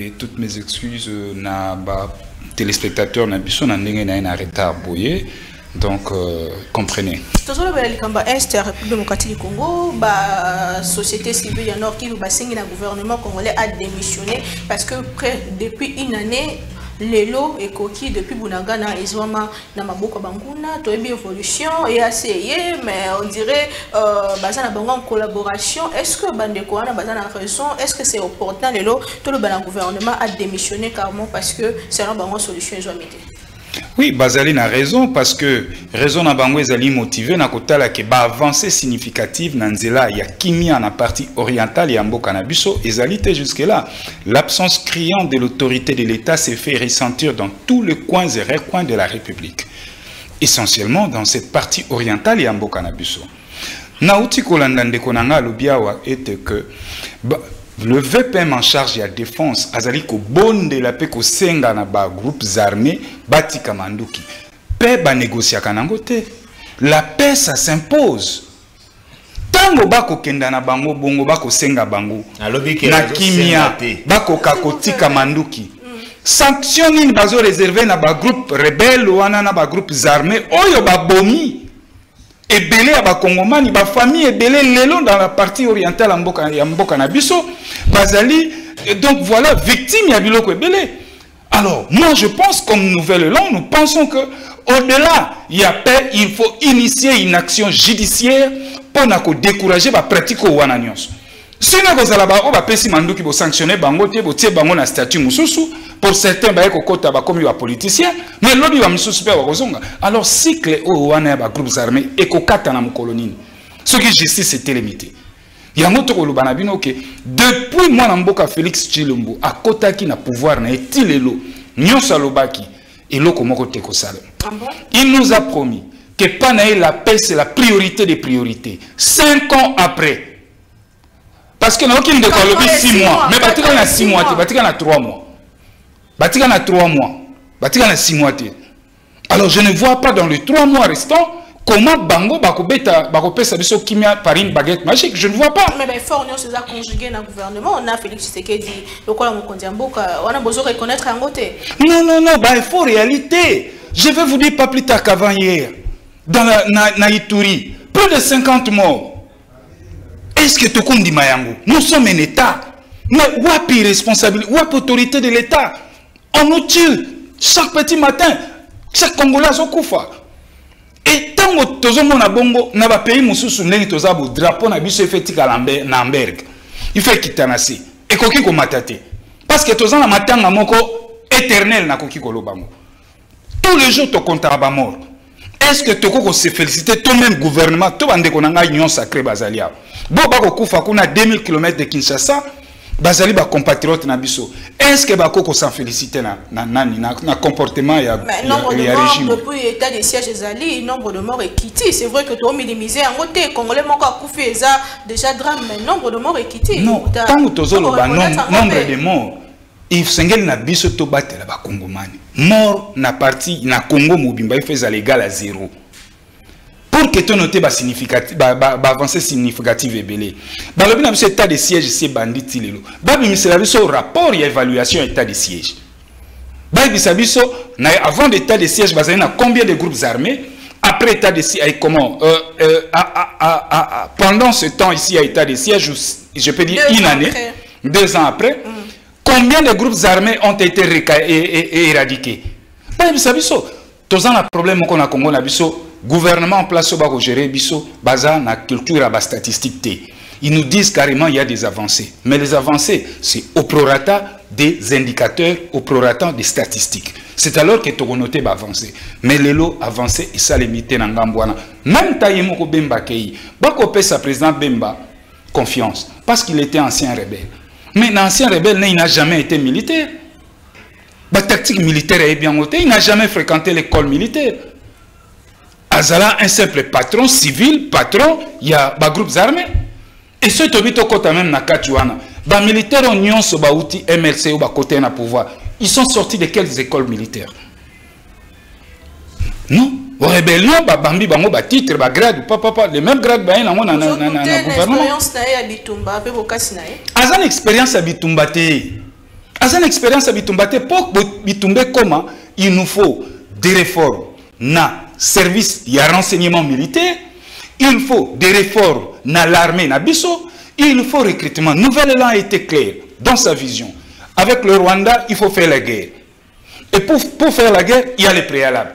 S4: Et toutes mes excuses euh, na ba téléspectateurs na biso na ndenge na ye na retard boye donc euh, comprenez.
S1: tozolobela likambo ya este ya république démocratique du congo basociété civile ya nord kivu basengi na gouvernement congolais a démissionné parce que près depuis une année lelo ekoki depuis bunagana ezwama na maboko banguna toyebi évolution easi eye mais on dirait euh, baza na bango en collaboration. Est ce que bandeko wana baza na raison? Est ce que c'est opportun lelo? Toloba na gouvernement a démissionné carrément parce que selon bango solution ezwami
S4: Oui, Bazali a raison parce que raison na bango ezali motivé na kotala ke ba avancée significative na nzela ya kimia na partie orientale ya mboka na biso ezali jusque là. L'absence criante de l'autorité de l'État s'est fait ressentir dans tous les coins et recoins de la République. Essentiellement dans cette partie orientale ya mboka na biso. Nauti kolanda ndeko na nga le VPM en charge ya défense azali kobondela mpe kosenga na bagroupes armés batika manduki mpe banégociaka nango te. La paix ça s'impose. Ntango bakokenda na bango bongo bakosenga bango. Na kimia bakoka kotika manduki sanction nini bazoreserve na bagroupe rebele wana na bagroupes armés oyo babomi ebele ya bakongomani bafamille ebele lelo dans la partie orientale ya mboka, ya mboka na biso bazali euh, donc voilà victime ya biloko ebele. Alors moi je pense comme nouvel élan nous pensons que au-delà ya paix il faut initier une action judiciaire mpona kodécourager bapratique oyo wana nyonso sina kozala baoyo bapesi manduki bosanctionne bango te botie bango na statut mosusu. Pour certains baye kokota bakomi bapoliticien mais lobi bamisusu mpe bakozonga alors cycle oyo wana ya bagroupes armés ekokata na mokolo nini? Soki justice etelemi te yango tokoloba na bino ke depuis mwana mboka félix chilombo akotaki na pouvoir na ye ti lelo nyonso alobaki eloko moko te kosalema
S1: Ah
S4: il nous a promis que na ye la paix c'est la priorité des priorités. Cinq ans après parce que naoki ndeko alobi
S1: ans et
S4: 6
S1: six
S4: mois. mais batika na
S1: et
S4: 6
S1: six
S4: mois te batika na 3 mois. Batika na 3 mois. Batika na 6 mois te. Alors je ne vois pas dans les 3 mois restants comment bango bakobeta bakopesa biso kimia par une baguette magique. Je ne vois pas.
S1: Mais baeffort nyonso eza conjugué na gouvernement. On a félix tshisekedi lokola mokonzi ya mboka wana bozo reconnaître yango te
S4: Non, non, non, bah, il faut réalité. Je vais vous dire pas plus tard qu'avant hier, dans la na, na Ituri, plus de 50 morts. Est-ce que Tokundi Mayango, nous sommes un État, mais wapi responsabilité, wapi autorité de l'État? On nous tue chaque petit matin, chaque Congolais a koufa. Et tant que tozomona bongo na ba pays mosusu ndenge toza bo drapeau na biso efe tika Lambe- na Amberg. Il fait kitana se. Ekoki komata te. Parce que toza na matanga moko éternel nakoki koloba ngo. Tous les jours tokontaka ba mort. Est-ce que toko se féliciter toi même gouvernement? To bande ko nanga union sacrée bazali awa. Bo bako kufa kuna 2000 km de Kinshasa bazali bacompatriote na biso. Est ce que bakoko s'en félicite na, na, nani na, na comportement ya, ya, régime?
S1: depuis état de siège ezali nombre de morts ekiti c'est vrai que tominimize yango te congolais moko akufi eza déjà drame mais nombre de morts ekiti
S4: non
S1: Ta-
S4: ntango tozoloba nombre de morts esengeli na biso tobatela bakongomani mort na parti na congo mobimba ifo ezala égal à zéro. Pour que tonote baavancé ba, ba, ba significative ebele balobi na biso état de siège esi ebandi ti lelo babimisela biso rapport ya évaluation état de siège. Bayebisa biso na avant l'état de siège bazali na combien de groupes armés? Après état de siège comment euh, euh, à, à, à, pendant ce temps ici à état de siège je peux dire
S1: Deux
S4: une année.
S1: après.
S4: deux ans après combien de groupes armés ont été éradiqués bayebisa biso toza na problème moko na congo biso gouvernement en place oyo bakogere biso baza na culture ya bastatistique te ils nous disent carrément il y a des avancées. Mais les avancées c'est au prorata des indicateurs au prorata des statistiques. C'est alors que tokonote baavancé mais lelo avancé esalemi te na ngambo wana même ta ye moko bemba akei bakopesa président bemba confiance parce qu'il était ancien rebelle mais l'ancien rebelle il n'a jamais été militaire. La tactique militaire est bien notée il n'a jamais fréquenté l'école militaire. Azala un simple patron civil patron il y a des groupes armés. Et ceux qui ont même na kati wana ba militaires ont nyonso ba outil MLC ou côté na pouvoir. Ils sont sortis de quelles écoles militaires? Non rébellion ba bambi bango ba titre ba grade papa papa les mêmes grades ba na na na na, na, na
S1: Ozokute
S4: gouvernement.
S1: l'expérience na ye ya bitumba mpe bokasi na ye
S4: aza na expérience ya bitumba te. Aza na expérience ya bitumba bo- bitumba ekoma il nous faut des réformes na service ya renseignement militaire il faut des réformes na l'armée na biso il faut recrutement. Nouvel élan a été clair dans sa vision. Avec le rwanda il faut faire la guerre. Et pour, pour faire la guerre il y a les préalables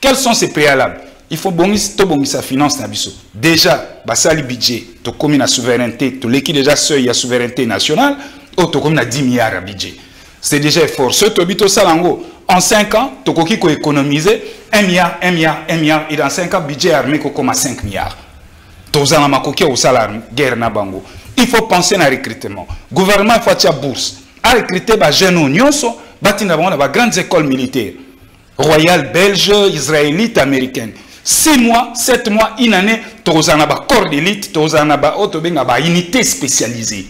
S4: quels sont ces préalables? Il faut bongisa tobongisa finance na biso. Déjà basali budget tokomi na souveraineté toleki déjà seuil ya souveraineté nationale oyo tokomi na 10 milliards ya budget. C'est déjà effort soki tobi tosala yango en 5 ans tokoki koéconomiser 1 milliard 1 milliard 1 milliard et dans 5 ans budget ya armée kokoma 5 milliards. Toza na makoki ya kosala guerre na bango. Il faut penser na recrutement. Gouvernement il faut bourse. Arecrute bajeune oyo nyonso batinda bango na bagrandes écoles militaires royale belge israélite américaine. 6 mois 7 mois une année tokozala na bacorps d'élite tokozala na ba oyo tobenga baunité spécialisée.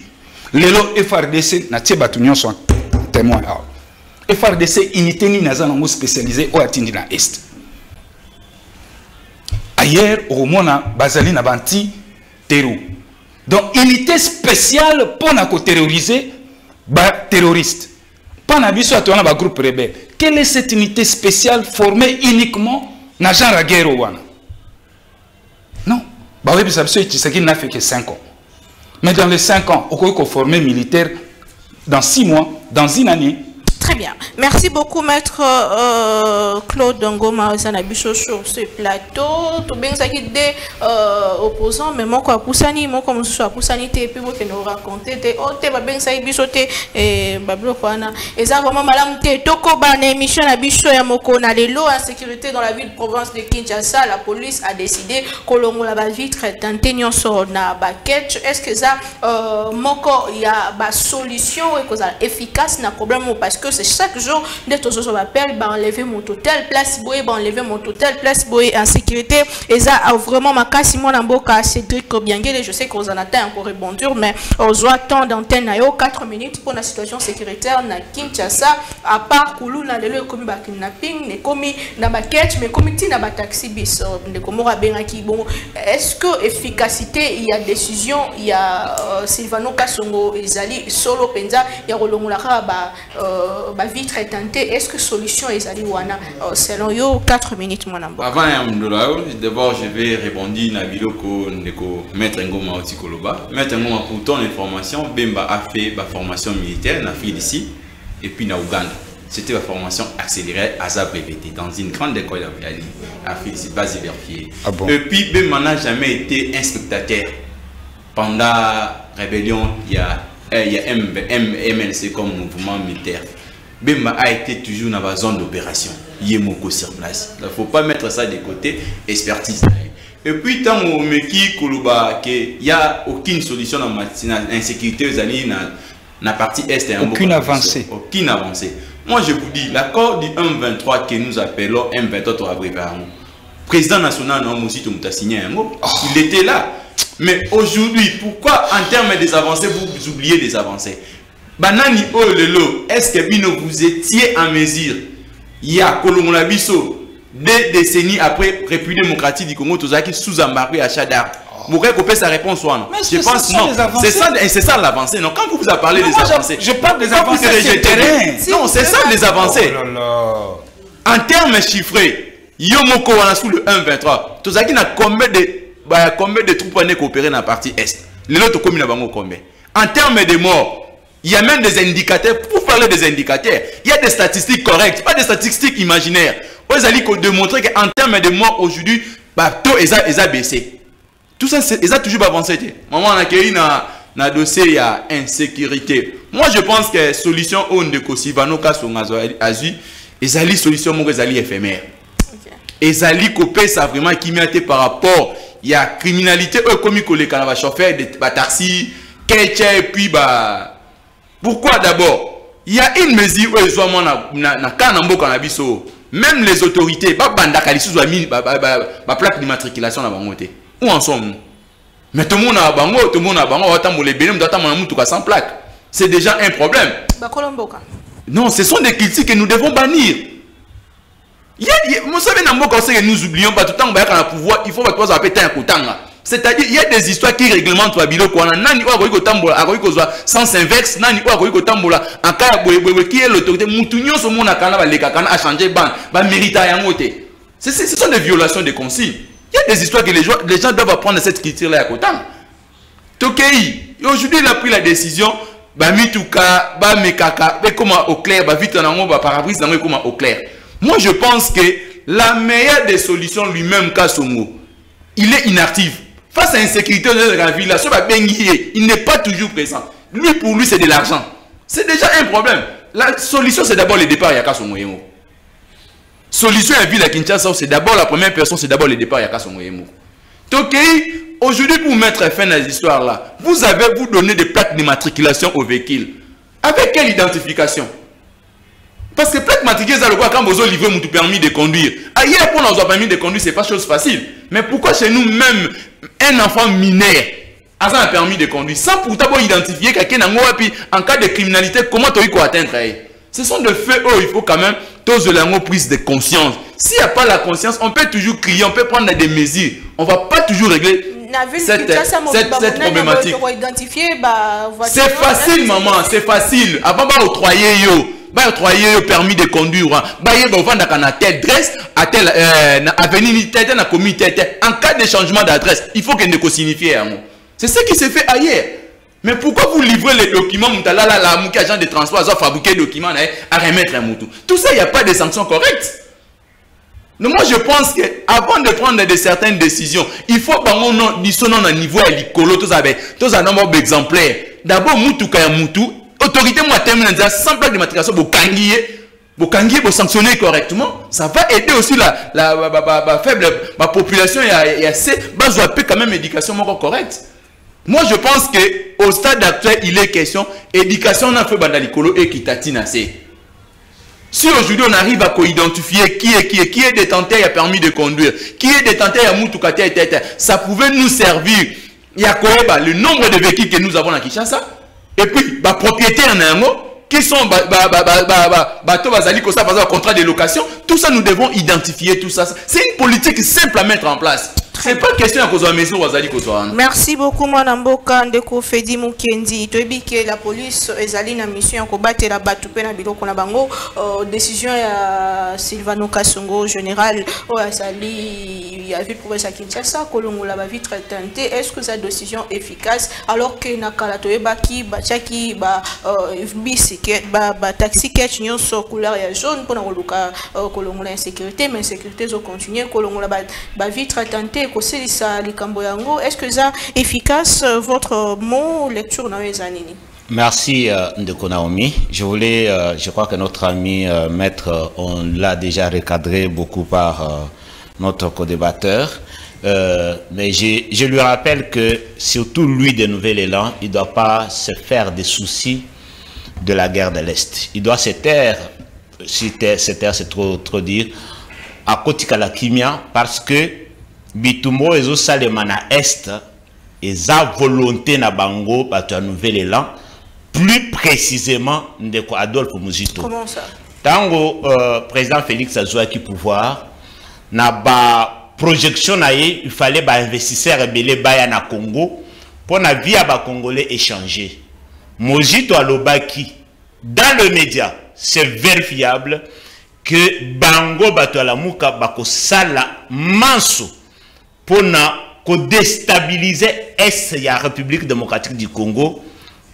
S4: Lelo frdc natie bato nyonso en témoin awa. Frdc unité nini aza nango spécialisé oyo atindi na est. Ailleurs okomona bazali na banti tero donc unité spéciale mpona koterroriser baterroriste mpo na biso ato wana bagroupe rebelle. Quelle est cette unité spéciale formée uniquement na guerre oyo wana? Non. Bayebisa biso etisaki nafe que 5 ans. Mais dans les 5 ans okoki koformer militaire dans 6 mois dans une année
S1: Très bien. Merci beaucoup, maître euh, Claude Ngoma Zanabiso sur ce plateau. Tout bien, ça qui des euh, opposants, mais moi, quoi, Poussani, moi, comme suis à Poussani, et puis, vous que nous raconter, te, oh, te, bah, ben, ça y bisote, et, bablo, quoi. Et ça, vraiment, madame, te, toko, bah, na émission, la ya moko, na les lots, insécurité dans la ville province de Kinshasa, la police a décidé, l'on la vitre, tenté, nyonso, na, ba, ketch. Est-ce que ça, euh, moko, il y a, ba, solution, et que ça, efficace, na problème, parce que chaque jour des choses m'appelle bah enlever mon total place boy bah enlever mon total place boy en sécurité. Et ça a vraiment ma casse mon amboka Cédric Kobiangele. Je sais qu'on en attend encore rebondir mais on doit temps d'antenne na yo 4 minutes pour la situation sécuritaire na Kinshasa à part Kulu na lelo komi ba kidnapping ne komi na ba catch mais komi na ba taxi bis de komo bengaki bon est-ce que efficacité il y a décision il y a euh, Silvano Kasongo ezali solo penza ya kolongola ba euh, ba vitre tenté est-ce que solution ezali wana? Euh, selon yo 4 minutes mon ambo
S2: Avant ya d'abord je vais répondre na biloko ndeko maître Ngoma Oti Koloba. Maître Ngoma pour ton information, Bemba a fait ma formation militaire en Afrique d'ici et puis na Ouganda. C'était ma formation accélérée à ZAPVT dans une grande école à d'ici, base vérifiée.
S4: Ah bon?
S2: Et puis Bemba n'a jamais été un spectateur pendant la rébellion, il y a, il y a M- M- MLC comme mouvement militaire. Bemba a été toujours dans la zone d'opération. Yemoko sur place. Il ne faut pas mettre ça de côté, expertise. Et puis, tant que Meki Koluba, il n'y a aucune solution dans l'insécurité aux années, la partie Est. hein,
S4: Aucune avancée.
S2: Aucune avancée. Moi, je vous dis, l'accord du 1-23 que nous appelons M23 avril, président national, a signé un mot. Il était là. Mais aujourd'hui, pourquoi en termes des avancées, vous oubliez des avancées? Banani oh lelo, est-ce que Bino, vous étiez en mesure? Il y a Kolongola Bisso, des décennies après République démocratique du Congo, tout ça qui sous-embarqué à Chadar. Vous pouvez couper sa réponse ou non Je pense non. C'est ça, c'est ça l'avancée. Non, quand vous vous avez parlé des avancées,
S4: je parle des avancées.
S2: Non, c'est ça les avancées.
S4: Oh.
S2: En termes chiffrés, Yomoko wana sous le 1-23. Tozaki na combien de, bah, combien de troupes coopérées dans la partie Est? Les autres communes bango combien? En termes de morts, il y a même des indicateurs. Pour parler des indicateurs, il y a des statistiques correctes, pas des statistiques imaginaires. Vous allez démontrer qu'en termes de morts aujourd'hui, bah, taux est a baissé. Tout ça, ils ont toujours avancé. Maman, on a accueilli le dossier, il y a insécurité. Moi, je pense que solution on de Kosivano Kasongazo Azu, ils ont solution ils ont éphémère. ezali kopesa vraiment kimia te par rapport ya criminalité oyo ekomi koleka na bachauffeur de bataxi keche et puis ba pourquoi d'abord? Il y a une mesure oyo ezwama na, na, na ka na mboka na biso. Même les autorités babandaka lisusu bami baplaque ba, ba, plaque d'immatriculation na bango où en sommes mais tomonaka bango tomonaka bango batambola ebele moto atambola na mutuka sans plaque c'est déjà un problème. Non, ce sont des critiques que nous devons bannir. A, a- vous savez, mon nous oublions pas tout le temps, le il faut que vous appelez un kotanga. C'est-à-dire, il y a des histoires qui réglementent la bilo quoi. Nani ou akoyi kotambola, akoyi kozwa sens inverse, nani ou akoyi kotambola, en cas ya boye boye qui est l'autorité, mutu nyonso mona kana ba leka kana a changé ban, ba mérita yango te. Ce sont des violations de consignes. Il y a des histoires que les gens, les gens doivent apprendre cette culture-là à Kotanga. Tokei, aujourd'hui il a pris la décision, bah mituka, bah mekaka, bah comment au clair, bah vite nango, bah parabrise nango comment au clair. Moi je pense que la meilleure des solutions lui-même Kasongo, il est inactif. Face à l'insécurité de la ville, il n'est pas toujours présent. Lui pour lui c'est de l'argent. C'est déjà un problème. La solution c'est d'abord le départ à Kasongo Yemo. Solution à ville à Kinshasa, c'est d'abord la première personne, c'est d'abord le départ à Kasongo Yemo. Tokei, aujourd'hui, pour mettre fin à cette histoire-là, vous avez vous donné des plaques d'immatriculation au véhicule. Avec quelle identification? Parce que plaque matriculée, ça le quoi quand vous avez livré mon permis de conduire. Ailleurs, pour nous avoir permis de conduire, c'est pas chose facile. Mais pourquoi chez nous, même un enfant mineur a un permis de conduire? Sans pourtant quelqu'un dans le puis en cas de criminalité, comment tu as atteindre eh? Ce sont des faits où il faut quand même tous de la prise de conscience. S'il n'y a pas la conscience, on peut toujours crier, on peut prendre des mesures. On ne va pas toujours régler
S1: na
S2: cette, cette, problématique.
S1: yango identifier ba voiture
S2: C'est facile, maman, c'est facile. Avant de octroyer yo, ba octroyer yo permis de conduire, hein. ba ye ba vendre na telle adresse, à telle euh, na avenue ni telle na. En cas de changement d'adresse, il faut qu'elle ne co-signifie hein. C'est ce qui se fait ailleurs. Mais pourquoi vous livrez les documents Moutala la la mouki agent de transport a fabriqué les documents hein, à remettre un moutou. Tout ça, il n'y a pas de sanctions correctes. Donc moi je pense que avant de prendre de certaines décisions, il faut que nous disons à niveau à l'écolo, tous avec tous un nombre d'exemplaires. D'abord mutu kaya mutu, autorité moi termine sans plaque de matriculation pour kangier pour sanctionner correctement, ça va aider aussi la la faible ba population et à et assez bas quand même éducation correcte. Moi, je pense que au stade actuel, il est question éducation n'a fait bandalikolo et qui tatine assez. Si aujourd'hui on arrive à co-identifier qui est qui est, qui est détenteur, a permis de conduire, qui est détenteur, a moutoukate, ça pouvait nous servir. Il y a quoi bah, le nombre de véhicules que nous avons à Kinshasa, et puis bah, propriétaires Nango, qui sont bah, bah, bah, bah, contrat de location, tout ça nous devons identifier tout ça. C'est une politique simple à mettre en place. C'est pas question à cause de maison bazali kosa.
S1: merci beaucoup mwana mboka ndeko fedi mukendi. Toyebi ke la police ezali na mission ya kobatela bato mpe na biloko na bango. Euh, décision ya silvano kasongo général. Oyo azali ya ville province ya kinshasa kolongola bavitre tente est ce que eza décision efficace? Alors ke na kala toyebaki batiaki ba euh, bisi ke- ba- ketch nyonso couleur ya jaune mpona koluka euh, kolongola insécurité mais insécurité ezocontinue kolongola ba- bavitre tente est ce que eza efficace euh, votre mot lecture na yo eza nini?
S3: Merci euh, Ndeko Naomi. Je voulais, euh, je crois que notre ami euh, maître, euh, on l'a déjà recadré beaucoup par euh, notre co-débatteur. Euh, mais je, je lui rappelle que surtout lui de Nouvel Élan, il ne doit pas se faire des soucis de la guerre de l'Est. Il doit se taire, si se taire c'est trop, trop dire, à kotika la kimia parce que bitumbo ezosalema na Est eza volonté na bango bato ya nouvel élan plus précisément ndeko Adolphe Muzito.
S1: Comment ça?
S3: Tango euh, président Félix azwaki pouvoir na ba projection na ye il fallait ba investisseur ebele baya na Congo pour na vie ya ba congolais échanger. Mozito alobaki dans le média c'est vérifiable que bango bato ya lamuka bakosala manso mpona kodestabilize est ya république démocratique du congo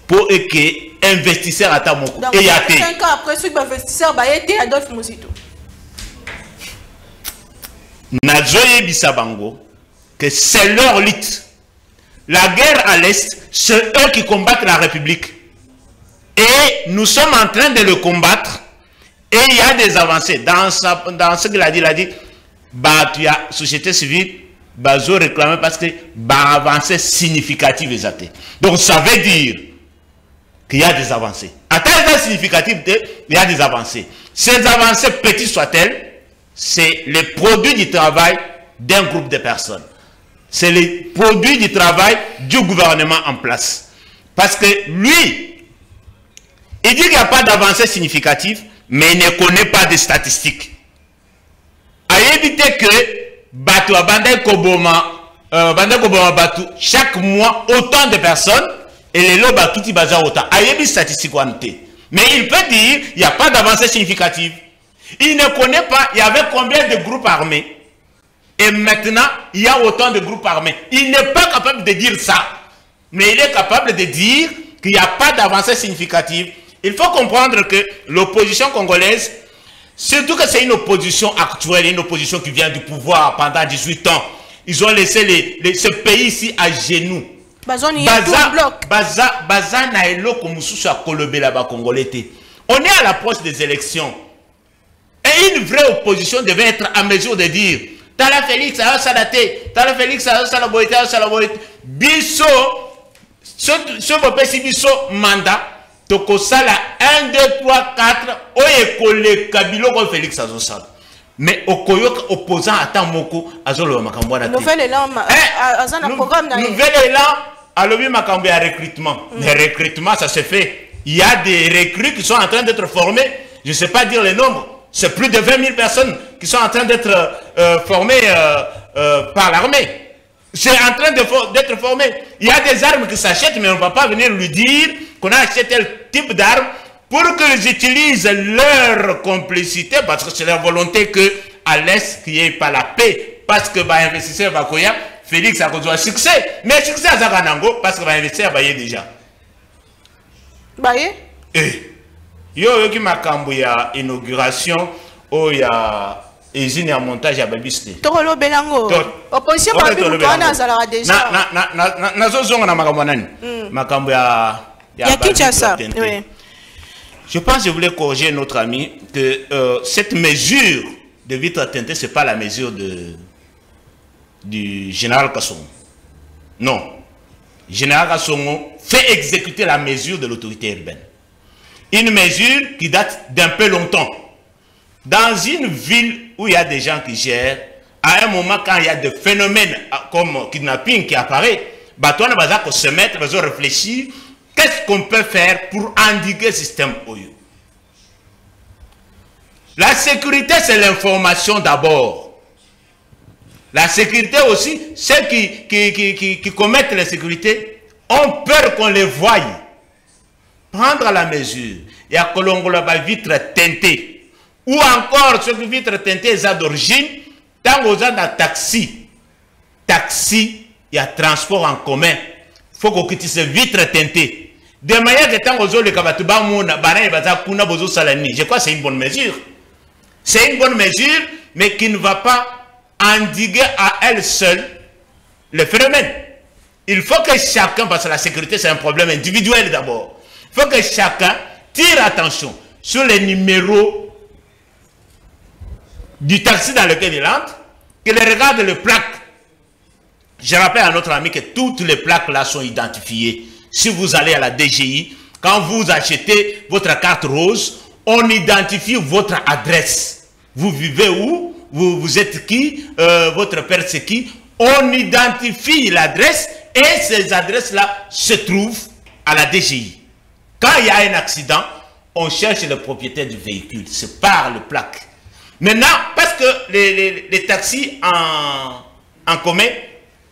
S3: mpo eke investisseur ata moko eya te
S1: 5 ans après, ceux qui investisseurs, été Adolphe Mozito.
S3: nazoyebisa bango que c'est leur lutte. La guerre à l'est c'est eux qui combattent la république. Et nous sommes en train de le combattre. Et il y a des avancées. Dans, sa- dans ce qu'il a dit il a dit bah tu as société civile bazo réclamer parce que bah avancée significative donc ça veut dire qu'il y a des avancées. En tant que significatif, il y a des avancées. Ces avancées, petites soient-elles, c'est le produit du travail d'un groupe de personnes. C'est le produit du travail du gouvernement en place. Parce que lui, il dit qu'il n'y a pas d'avancée significative, mais il ne connaît pas de statistiques. A éviter que Batu Abandai Koboma, euh, Bandai Koboma Batu, chaque mois, autant de personnes, et les lots Batuti Baza autant. A éviter statistique wana te. Mais il peut dire, il n'y a pas d'avancée significative. Il ne connaît pas, il y avait combien de groupes armés. Et maintenant, il y a autant de groupes armés. Il n'est pas capable de dire ça. Mais il est capable de dire qu'il n'y a pas d'avancée significative. Il faut comprendre que l'opposition congolaise, surtout que c'est une opposition actuelle, une opposition qui vient du pouvoir pendant 18 ans. Ils ont laissé les- les- ce pays ici à genoux. Baza, na eloko mususu te. On est à l'approche des élections. Et une vraie opposition devait être en mesure de dire Tala Félix azosala te, Tala Félix azosala boye te, azosala boye te. Biso, so so bopesi biso mandat, tokosala 1, 2, 3, 4, oyo ekoleka biloko oyo Félix azosala. Mais okoyoka opposant ata moko azoloba makambo wana.
S1: Nouvel élan,
S3: Eh. Nouvel élan, alobi makambo ya recrutement. Mais recrutement, ça se fait. Il y a des recrues qui sont en train d'être formées. Je ne sais pas dire les nombres. C'est plus de 20 000 personnes qui sont en train d'être euh, formées euh, euh, par l'armée. C'est en train d'être formé. Il y a des armes qui s'achètent, mais on ne va pas venir lui dire qu'on a acheté tel type d'armes pour qu'ils utilisent leur complicité, parce que c'est leur volonté que à l'Est, qu'il n'y ait pas la paix. Parce que bah, investisseur Bakoya, Félix a besoin de succès. Mais succès à Zaganango, parce que bah, investisseur bah, y est déjà.
S1: Baye?
S3: Eh, yo oyoki makambo ya inauguration oyo ya usine ya montage ya babis te
S1: tokolobela yango
S3: To-
S1: opposition babi moto
S3: tolobela
S1: wana
S3: yango.
S1: azalaka
S3: Na-
S1: déjà.
S3: Na- na- na- na- nazozonga na makambo ya nani? Makambo ya
S1: ya
S3: Babis
S1: kinshasa
S3: Tente.
S1: oui.
S3: je pense que je voulais corriger notre ami que euh, cette mesure de vitre teintée c'est pas la mesure de du général Kassongo. Non. Général Kassongo fait exécuter la mesure de l'autorité urbaine. Une mesure qui date d'un peu longtemps. Dans une ville où il y a des gens qui gèrent, à un moment quand il y a des phénomènes ah, comme kidnapping qui apparaît, on va se mettre, va réfléchir, qu'est-ce qu'on peut faire pour endiguer le système OYO La sécurité, c'est l'information d'abord. La sécurité aussi, ceux qui, qui, qui, qui, commettent la sécurité ont peur qu'on les voie. Prendre la mesure. Il y a Kolongola vitre teintée. Ou encore, qui vitre teintée est d'origine, tant aux gens dans taxi. Taxi, il y a transport en commun. faut qu'on quitte ces vitres teintées. De manière gens, les kabatuba mouna, baran et baza kuna bozo salani. Je crois que c'est une bonne mesure. C'est une bonne mesure, mais qui ne va pas endiguer à elle seule le phénomène. Il faut que chacun, parce que la sécurité c'est un problème individuel d'abord, il faut que chacun tire attention sur les numéros du taxi dans lequel il entre, qu'il regarde les plaques. Je rappelle à notre ami que toutes les plaques là sont identifiées. Si vous allez à la DGI, quand vous achetez votre carte rose, on identifie votre adresse. Vous vivez où? Vous, êtes qui? Euh, Votre père c'est qui? On identifie l'adresse et ces adresses-là se trouvent à la DGI. Quand il y a un accident, on cherche le propriétaire du véhicule. C'est par le plaque. Maintenant, parce que les, taxis en, en commun,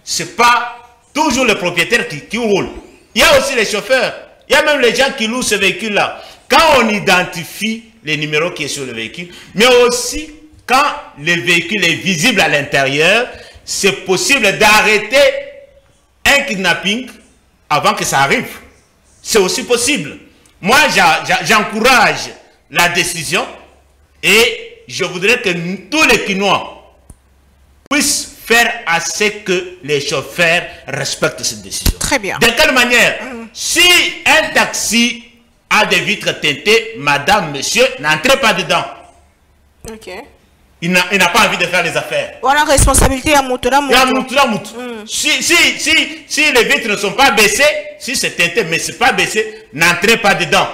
S3: ce n'est pas toujours le propriétaire qui, qui roule. Il y a aussi les chauffeurs. Il y a même les gens qui louent ce véhicule-là. Quand on identifie les numéros qui sont sur le véhicule, mais aussi quand le véhicule est visible à l'intérieur, c'est possible d'arrêter un kidnapping avant que ça arrive. C'est aussi possible. Moi, j'encourage la décision et je voudrais que tous les Quinois puissent faire à ce que les chauffeurs respectent cette décision.
S1: Très bien.
S3: De quelle manière Si un taxi a des vitres teintées, madame, monsieur, n'entrez pas dedans.
S1: Ok.
S3: Il n'a pas envie de faire les affaires.
S1: A responsabilité à Moutoura
S3: mm. Si, si, si, si les vitres ne sont pas baissées, si c'est teinté, mais ce n'est pas baissé, n'entrez pas dedans.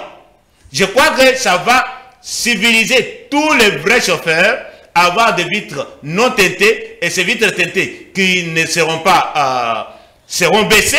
S3: Je crois que ça va civiliser tous les vrais chauffeurs avoir des vitres non teintées et ces vitres teintées qui ne seront pas euh, seront baissées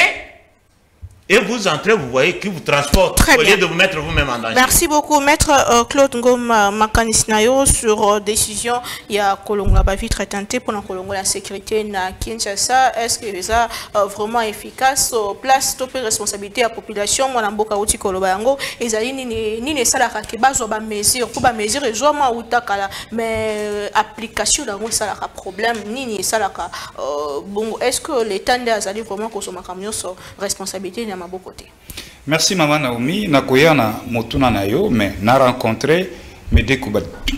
S3: et vous entrez, vous voyez qui vous transporte
S1: Très
S3: au
S1: bien.
S3: lieu de vous mettre vous-même en danger.
S1: Merci beaucoup, Maître euh, Claude Ngom Makanisnayo, sur euh, décision. Il y a Kolonga vitre teintée pour la la sécurité na Kinshasa. Est-ce que ça euh, vraiment efficace Place top responsabilité à la population? Moi, mboka uti koloba yango. Ezali nini nini salaka ke bazo ba mesure pour ba mesure ezoma utakala mais euh, application yango salaka problème nini salaka euh, bon est-ce que l'état azali vraiment kosoma kamioso responsabilité na
S4: merci mama naomi. Nakoya na motuna na yo mais na rencontré mes deux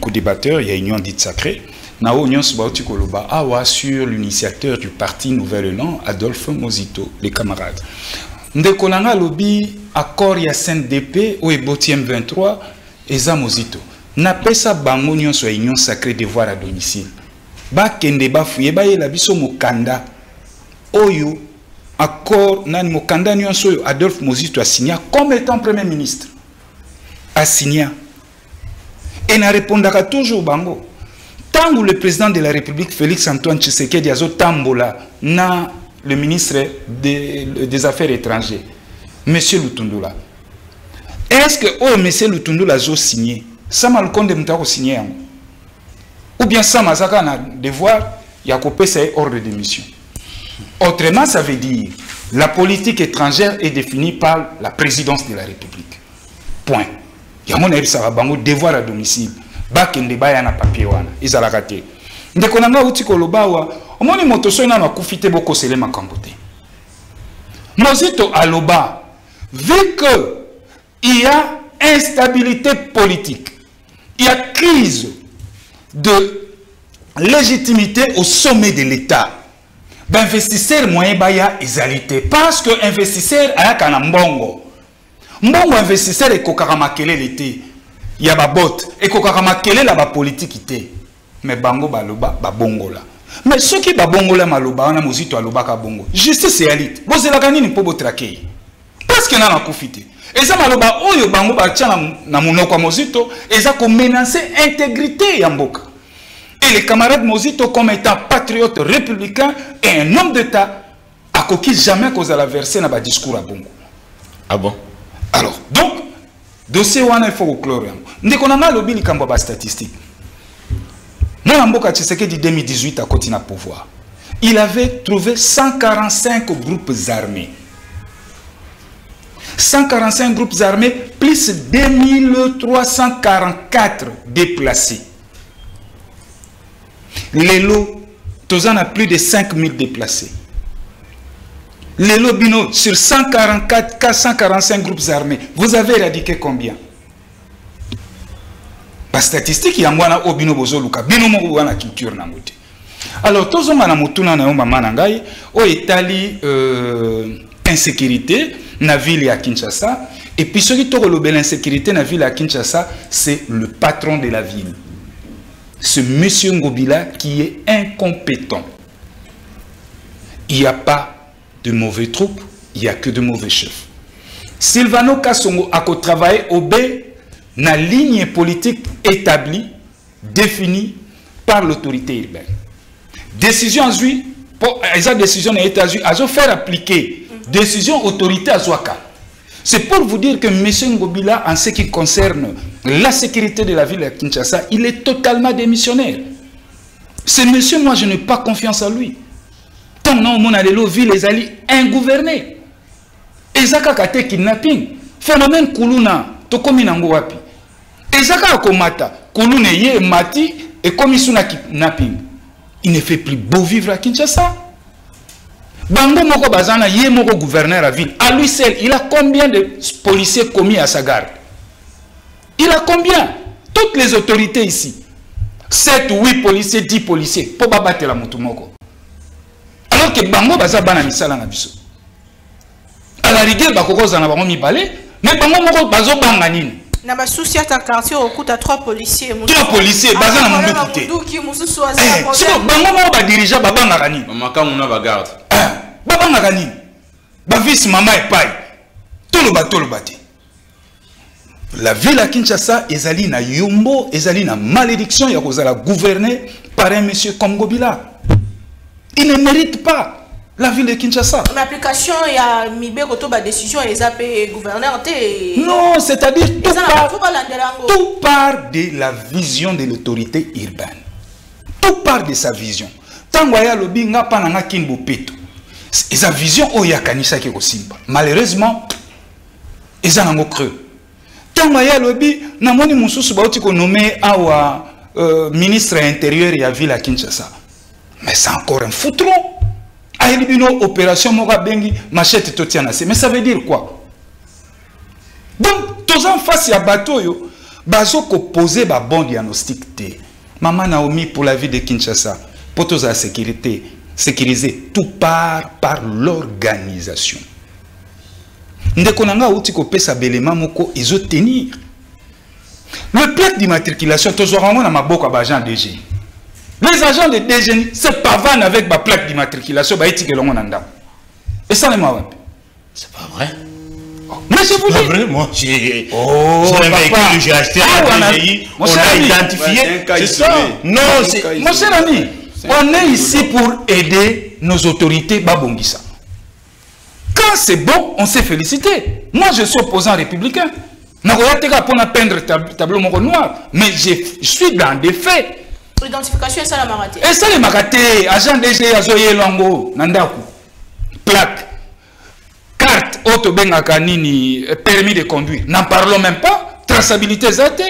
S4: co-débatteurs il y a union dite sacrée. Na oyo nyonso bauti koloba awa sur l'initiateur du parti nouvel élan adolphe mozito les camarades. Ndeko na nga accord ya cndp oyo eboti m23 eza mozito. Napesa bango nyonso ya union sacrée devoir à domicile. Bakende bafuye bayela biso mokanda. Oyo accord nani mokanda nyonso oyo adolphe mozito asigna comme étant premier ministre. Asigna. E narépondaka toujours bango. Ntango le président de la république félix antoine tshisekedi azotambola na le ministre de, des affaires étrangères monsieur lutundula. Est ce que oyo monsieur lutundula akosigne yango. Ou bien sama aza kaka na devoir ya kopesa ordre de mission Autrement, ça veut dire la politique étrangère est définie par la présidence de la République. Point. yango nayebisaka bango devoir à domicile bakende baya na papier wana ezalaka te ndeko na ngai auti koloba omoni bokosele makambo te mozito aloba vu que il y a instabilité politique il y a crise de légitimité au sommet de l'état bainvestisseur moyen baya ezali parce que investisseur ayaka na mbongo. Mbongo investisseur ekokaka makelele te. Ya babote ekokaka makelele ya bapolitiki te. Me bango baloba babongola. Me soki babongola maloba wana mozito alobaka bongo. Justice eyali te bozelaka nini mpo botrake? Parceke nana akufi te. Eza maloba oyo bango batya na, na monoko ya mozito eza komenance intégrité ya mboka le camarade Mozito, comme étant patriote républicain et un homme d'État, a coquille jamais cause à la verser dans le discours à Bongo.
S3: Ah bon?
S4: Alors, donc, dossier wana il faut au chlore. Ndeko na lobi likambo ba statistique. Moi mboka Tshisekedi 2018 à côté na pouvoir. Il avait trouvé 145 groupes armés. 145 groupes armés plus 2344 déplacés. Les lots, Tozan a plus de 5000 déplacés. Les lots Bino, sur 144, 445 groupes armés, vous avez éradiqué combien? Par statistique, il y a mwana obino bozoluka, bino moko wana culture na ngote. Alors, tozonga na motuna na yo mama euh, insécurité na ville ya Kinshasa, et puis ce qui toko l'insécurité na ville ya Kinshasa, c'est le patron de la ville ce monsieur Ngobila qui est incompétent. Il n'y a pas de mauvais troupes, il n'y a que de mauvais chefs. Silvano Kasongo a travaillé au B na ligne politique établie, définie par l'autorité urbaine. Décision azui, pour esa décision na États-Unis, a faire appliquer décision autorité à Zouaka. C'est pour vous dire que M. Ngobila, en ce qui concerne la sécurité de la ville de Kinshasa, il est totalement démissionnaire. Ce monsieur, moi, je n'ai pas confiance en lui. Tant que mon alelo ville les alliés ingouverné. Ezaka kate kidnapping. Phénomène kuluna, tokomi nango wapi? Ezaka komata, kulune ye mati et suna kidnapping. Il ne fait plus beau vivre à Kinshasa. Bango moko bazana moko gouverneur à ville. À lui seul, il a combien de policiers commis à sa garde? Il a combien? Toutes les autorités ici. 7 ou 8 policiers, 10 policiers. Pour battre la moko. Alors que bango baza bana misala na biso. À la rigueur bakoko zana bango mibale, mais bango moko bazo banga nini?
S1: Na basusi ata quartier okuta trois policiers
S4: trois policiers baza na mobeku te.
S1: Duki mosusu aza
S4: Eh, siko bango moko badirija babangaka nini?
S2: Bamakamu na bagarde.
S4: Ah, babangaka nini? Bavisi mama epai. Toloba toloba te la ville ya kinshasa ezali na yombo ezali na malédiction ya kozala gouverné par un monsieur comme gobila. Il ne mérite pas la ville de kinshasa.
S1: Mais application ya mibeko to badécision eza mpe gouverneur te.
S4: Non c'est-à-dire tout part, tout part de la vision de l'autorité urbaine. Tout part de sa vision. Ntango aya alobi nga mpa na nga kini bopeto. Eza vision oyo akanisaki kosimba. Malheureusement eza nango creux ntango aya alobi namoni mosusu bauti konome awa euh, ministre intérieur ya ville ya kinshasa. Mais c'est encore un foutron. Ayebi bino opération moko abengi machete totia na se. Mais ça veut dire quoi? Donc toza face ya bato oyo bazokopose babon diagnostic te. Mama naomi pour la vie de kinshasa mpo tozala sécurité sécurisé tout part par l'organisation ndeko na nga auti kopesa belema moko ezotenir le plaque d'immatriculation tozwaka yango na maboko ya baagent dg les agents de dg se pavane avec baplaque d'immatriculation bayetika elongo na ndako esalema wapi?
S3: C'est pas vrai.
S4: mais je vous
S3: Pas
S4: dis
S3: vrai, moi. J'ai
S4: Oh,
S3: j'ai un véhicule, j'ai acheté
S4: Ah,
S3: un
S4: on a-
S3: DGI, on
S4: cher
S3: a
S4: ami.
S2: Ouais, c'est un
S3: identifié. C'est ça. Non,
S2: C'est un
S3: c'est.
S2: cas
S4: Mon cher ami, on est ici pour aider nos autorités Babongissa. Quand c'est bon, on s'est félicité. Moi, je suis opposant républicain. nakoya te kaka mpona peindre tab- tableau moko noir. Mais je suis dans des faits.
S1: Identification esalamaka te
S4: esalemaka te agent dg azoyela yango na ndako plaque. Carte oyo tobengaka nini eh, permis de conduire. N'en parlons même pas. Traçabilité eza te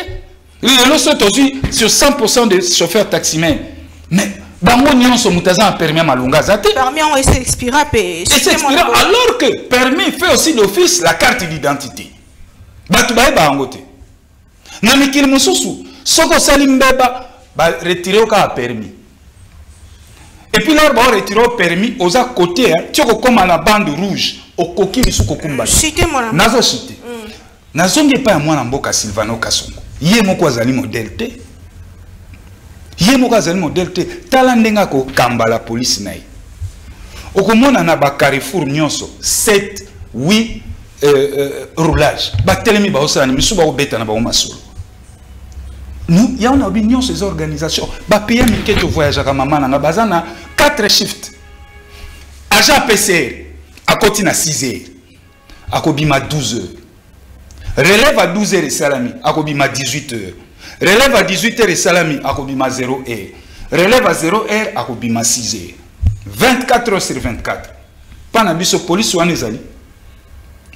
S4: lelo so tozwi sur 100% de chauffeur taximen mais bango nyonso moto aza na permis ya malunga aza te alors que permis fait aussi d'office la carte d'identité. Bato bayeba yango te. Na mikili mosusu soki osali mbeba baretire yo kaka permis. Et puis lor baoretire yo permis oza kote ti okokóma na bande rouge okoki lisu kokumba nazochite nazongi epai ya mwana mboka silvano kasongo. Ye moko azali modele te ye moko azali modele te. Tala ndenge akokambala polisi na ye. Okomona na bacarrefour nyonso 7 8 euh, euh, roulage. Batelemi baosala ni misu bakobeta na bango masolo. Yango na obi nyonso eza tovoyageaka mama nanga baza na 4 shift agent pcr akoti na 6 heures. Akobima 12 heures. Relève à 12 heures esalami akobima 18 heures relève à 18 heures esalami akobima 0 heure. Relève à 0 heure akobima 6 heures. 24 heures sur 24 mpa na biso polisi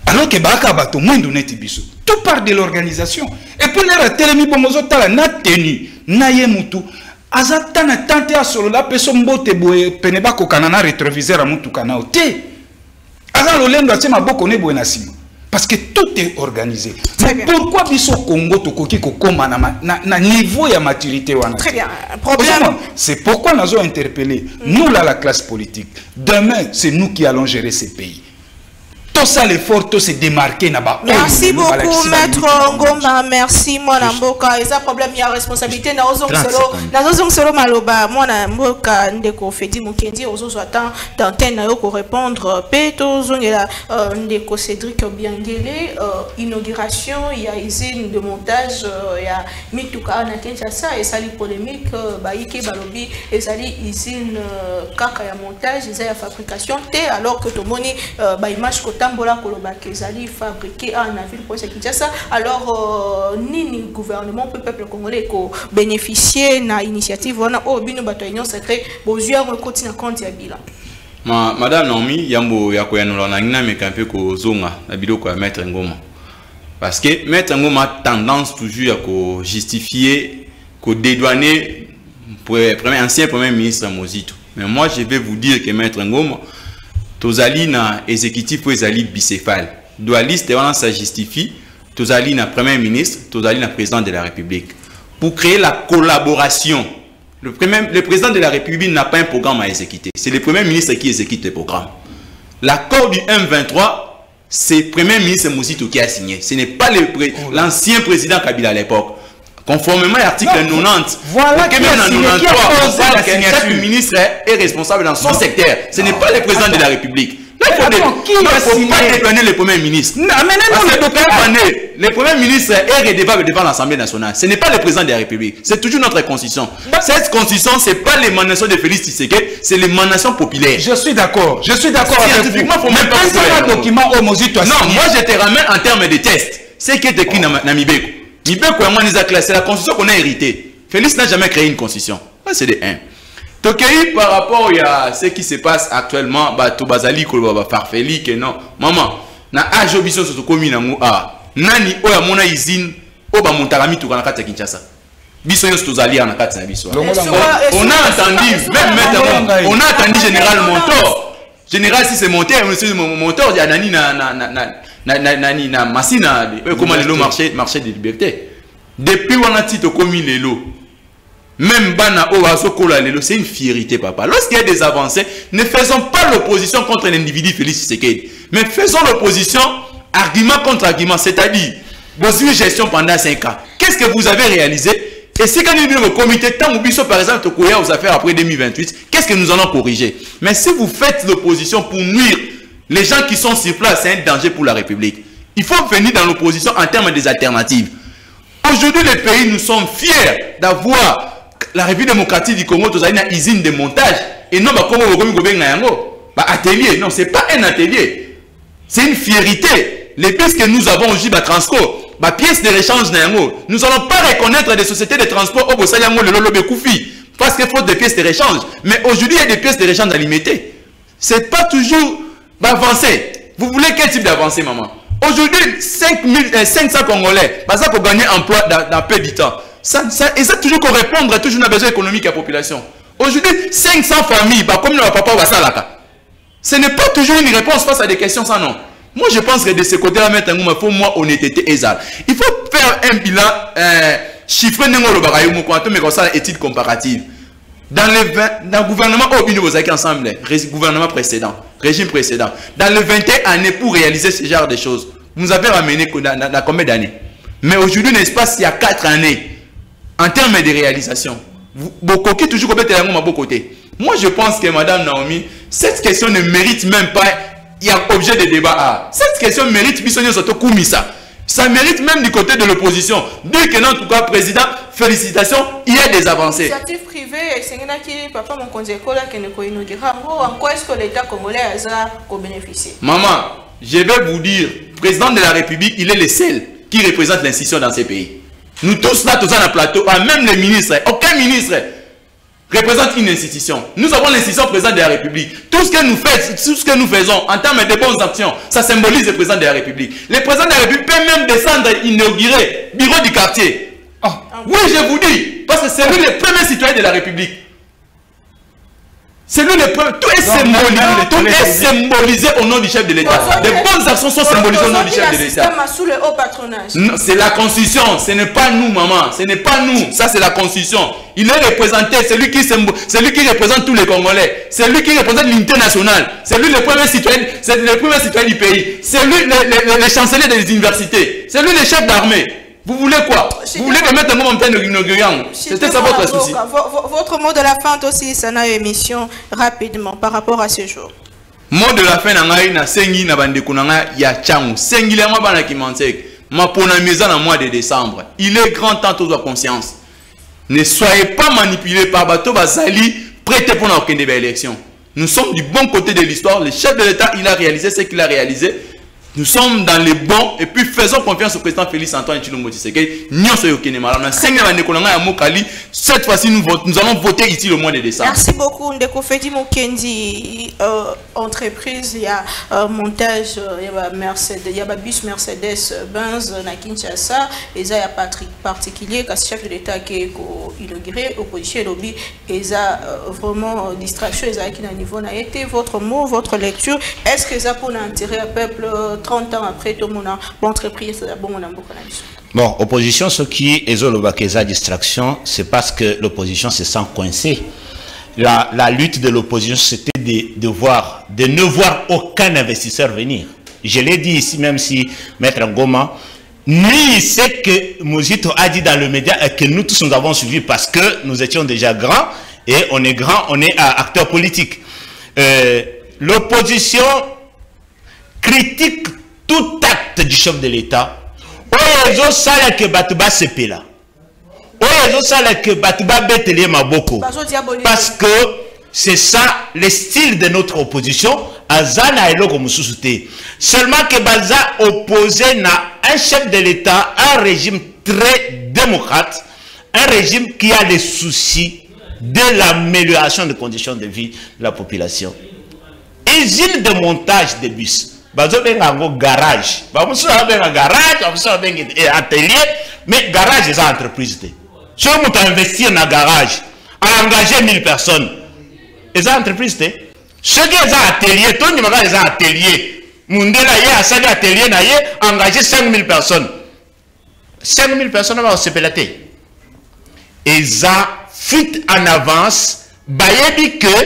S4: alors ke baaka bato mwindu neti biso. Tout part de l'organisation. Et puis lere atelemi bongo ozotala na tenu na mutu. Aza ta na tante asolola mpe so mbote boye pene bakokana na rétroviseur ya motuka nao te! Aza lolendo atie maboko ne boye na nsima parce que tout est organisé
S1: Très
S4: mais
S1: bien.
S4: pourquoi biso congo tokoki kokóma na, na, na niveau ya maturité wana?
S1: Très bien problème
S4: C'est pourquoi nous avons interpellé, nous là, la classe politique. Demain, c'est nous qui allons gérer ces pays. Tosala effort tose démarquer na ba
S1: merci beaucoup maître ngomba merci mwana mboka. Eza problème ya responsabilité. Maloba. Mwana mboka ndeko fedi mokendi ozozwa temps d'antenne na yo korépondre mpe tozongela euh, ndeko cédric biangele euh, inauguration ya usine de montage euh, ya mituka na kinshasa esali polémique bayiki balobi ezali usine kaka ya montage eza ya fabrication te alors que tomoni baimage kotambola kolobaka ezali fabriqué na ville province ya kinshasa. Alors nini gouvernement mpe peuple congolais ekobénéficie na initiative wana? Oyo bino bato union secret bozwi yango ekoti na compte ya bilan.
S2: Ma, madame naomi yambo ya koyanola nangi nameka mpe kozonga na biloko ya maître ngoma. Parce que maître ngoma a tendance toujours ya kojustifie kodédouane premier, ancien premier ministre mozito. Mais moi je vais vous dire que maître ngoma tozali na exécutif oyo ezali bicéphale. Dualiste wana ça justifie. Tozali na premier ministre tozali na président de la république. Pour créer la collaboration. Le, premier, le président de la république n'a pas un programme à exécuter. C'est le premier ministre qui exécute le programme. L'accord du M23 c'est le premier ministre Mosito qui a signé. Ce n'est pas l'ancien président Kabila à l'époque conformément à l'article 90,
S4: voilà qui a signé, 93,
S2: qui a chaque ministre est responsable dans son secteur. Ce n'est pas le président de la République. Là, il faut, pas dédouaner le premier ministre.
S4: Non, mais non,
S2: le premier ministre est redevable devant l'Assemblée nationale. Ce n'est pas le président de la République. C'est toujours notre constitution. Cette constitution, ce n'est pas l'émanation de Félix Tshisekedi, c'est l'émanation populaire.
S4: Je suis d'accord. Je suis d'accord
S2: avec vous. faut
S4: même pas document
S2: Non, moi je te ramène en termes de tests. C'est qui est écrit dans Namibeko. Mibeko ya c'est la constitution qu'on a héritée. Félix n'a jamais créé une constitution. Ça, c'est de 1. Tokei par rapport à ce qui se passe actuellement, bah, to bazali ko ba farfeli que non. Maman, na âge biso so komi na ngo ah. Nani oya mona usine o ba montaka mituka na kati ya Kinshasa? Biso nyonso tozali na kati na biso. On a entendu même maintenant, on a entendu général Montor. Général si c'est monté, monsieur Montor, il y a nani na na na na na nani na masina comment lelo marché marché de liberté. Depuis on a titre commis même bana o azokola lelo c'est une fierté papa. Lorsqu'il y a des avancées ne faisons pas l'opposition contre l'individu Félix Tshisekedi. Mais faisons l'opposition argument contre argument c'est-à-dire vos gestion pendant 5 ans. Qu'est-ce que vous avez réalisé? Et si quand nous au comité tant ou par exemple aux affaires après 2028 qu'est-ce que nous allons corriger? Mais si vous faites l'opposition pour nuire les gens qui sont sur place c'est un danger pour la République il faut venir dans l'opposition en termes des alternatives aujourd'hui les pays nous sommes fiers d'avoir la République démocratique du Congo, une usine de montage. Et non, bah, bah, atelier. Non, c'est pas un atelier. C'est une fierté. Les pièces que nous avons aujourd'hui, bah, Transco, bah, pièces de rechange, nous allons pas reconnaître des sociétés de transport au Bosayango, le Lolo Koufi. Parce qu'il faut des pièces de rechange. Mais aujourd'hui, il y a des pièces de rechange à limiter. C'est pas toujours bah, avancé. Vous voulez quel type d'avancée, maman? Aujourd'hui, 500 Congolais, bah, ça pour gagner emploi dans, dans peu de temps ça, ça, et ça toujours qu'on répondre toujours nos besoins économiques à la population. Aujourd'hui, 500 familles, bah, comme le papa va ça Ce n'est pas toujours une réponse face à des questions, ça non. Moi, je pense que de ce côté-là, maintenant, il faut moi honnêteté exal. Il faut faire un bilan euh, chiffré, mais comme ça, étude comparative. Dans le, dans le gouvernement, oh, nous ensemble, gouvernement précédent, régime précédent, dans le 21 années pour réaliser ce genre de choses, nous avez ramené dans, combien d'années? Mais aujourd'hui, n'est-ce pas, il y a 4 années, en termes de réalisation, Bokoki toujours comme mon côté. Moi, je pense que Madame Naomi, cette question ne mérite même pas, il y a objet de débat. Cette question mérite ça. Ça mérite même du côté de l'opposition. Dès que, en tout cas, président, félicitations, il y a des avancées.
S1: Initiative privée, c'est papa mon quoi est-ce que l'État congolais a bénéficié
S2: Maman, je vais vous dire, président de la République, il est le seul qui représente l'institution dans ces pays. Nous tous là, tous un plateau, ah, même les ministres, aucun ministre représente une institution. Nous avons l'institution président de la République. Tout ce que nous faisons, tout ce que nous faisons en termes de bonnes actions, ça symbolise le président de la République. Le président de la République peut même descendre inaugurer bureau du quartier. Ah, oui, je vous dis, parce que c'est lui le premier citoyen de la République. C'est lui le premier. Tout est symbolisé. Tout
S4: les-
S2: est symbolisé au nom du chef de l'État. De bonnes actions sont symbolisées au nom du chef de l'État.
S1: sous le haut patronage.
S2: Non, C'est la constitution, ce n'est pas nous, maman. Ce n'est pas nous. Ça, c'est la constitution. Il est représenté, c'est lui qui, symbo- c'est lui qui représente tous les Congolais. C'est lui qui représente l'unité nationale. C'est lui le premier citoyen, c'est le premier citoyen du pays. C'est lui le chancelier des universités. C'est lui le chef d'armée. Vous voulez quoi?
S1: C'est
S2: Vous voulez me mettre un mot en plein inaugurant C'était ça votre souci.
S1: Vo- vo- Votre mot de la fin aussi, ça n'a émission rapidement par rapport à ce jour.
S2: mot de la fin na nasengi na bandeko na ngai ya changu sengili yango bana kimansek maponami eza na mois de décembre. Il est grand temps tozwa conscience. Ne soyez pas manipulés par bato bazali prêté mpona kokende baélection nous sommes du bon côté de l'histoire. Le chef de l'état il a réalisé ce qu'il a réalisé nous sommes dans les bons et puis faisons confiance au président Félix Antoine Chilombo Tshisekedi cette fois-ci nous, nous allons voter ici le mois de décembre
S1: Merci beaucoup, Ndeko Fedi Mukendi. Euh, entreprise, il y a euh, montage, euh, il y a Mercedes, il y a bus Mercedes Benz na Kinshasa, et ça, il y a Patrick particulier, quand chef de l'État qui est inauguré, opposition lobby, et ça, euh, vraiment, euh, distraction, et ça, qui est niveau n'a été votre mot, votre lecture. Est-ce que ça, pour l'intérêt peuple, euh, 30 ans après, tout bon entreprise, bon, on a beaucoup d'ambition.
S3: Bon, opposition, ce qui est la distraction, c'est parce que l'opposition se sent coincée. La, lutte de l'opposition, c'était de, ne voir aucun investisseur venir. Je l'ai dit ici, même si Maître Ngoma, ni ce que Mozito a dit dans le média et que nous tous nous avons suivi parce que nous étions déjà grands et on est grand, on est acteur politique. Euh, L'opposition critique tout acte du chef de l'État. Oyo ezosalaka bato basepela oyo ezosalaka bato babetela ye maboko. Parce que c'est ça le style de notre opposition aza na eloko mosusu te. Seulement que baza opposé na un chef de l'état un régime très démocrate un régime qui a les soucis de l'amélioration des conditions de vie de la population. Usine de montage de bus bazobenga yango garage. Bamosusu babenga garage bamosusu babenga eh, atelier. Mais garage eza entreprise te. Soki moto investir na garage aengage 1000 personnes eza entreprise te. Soki eza atelier tondimaka eza atelier. Mundela ye asali atelier na ye engage 5000 personnes. 5000 personnes bakosepela te. Eza fuite en avance. Bayebi que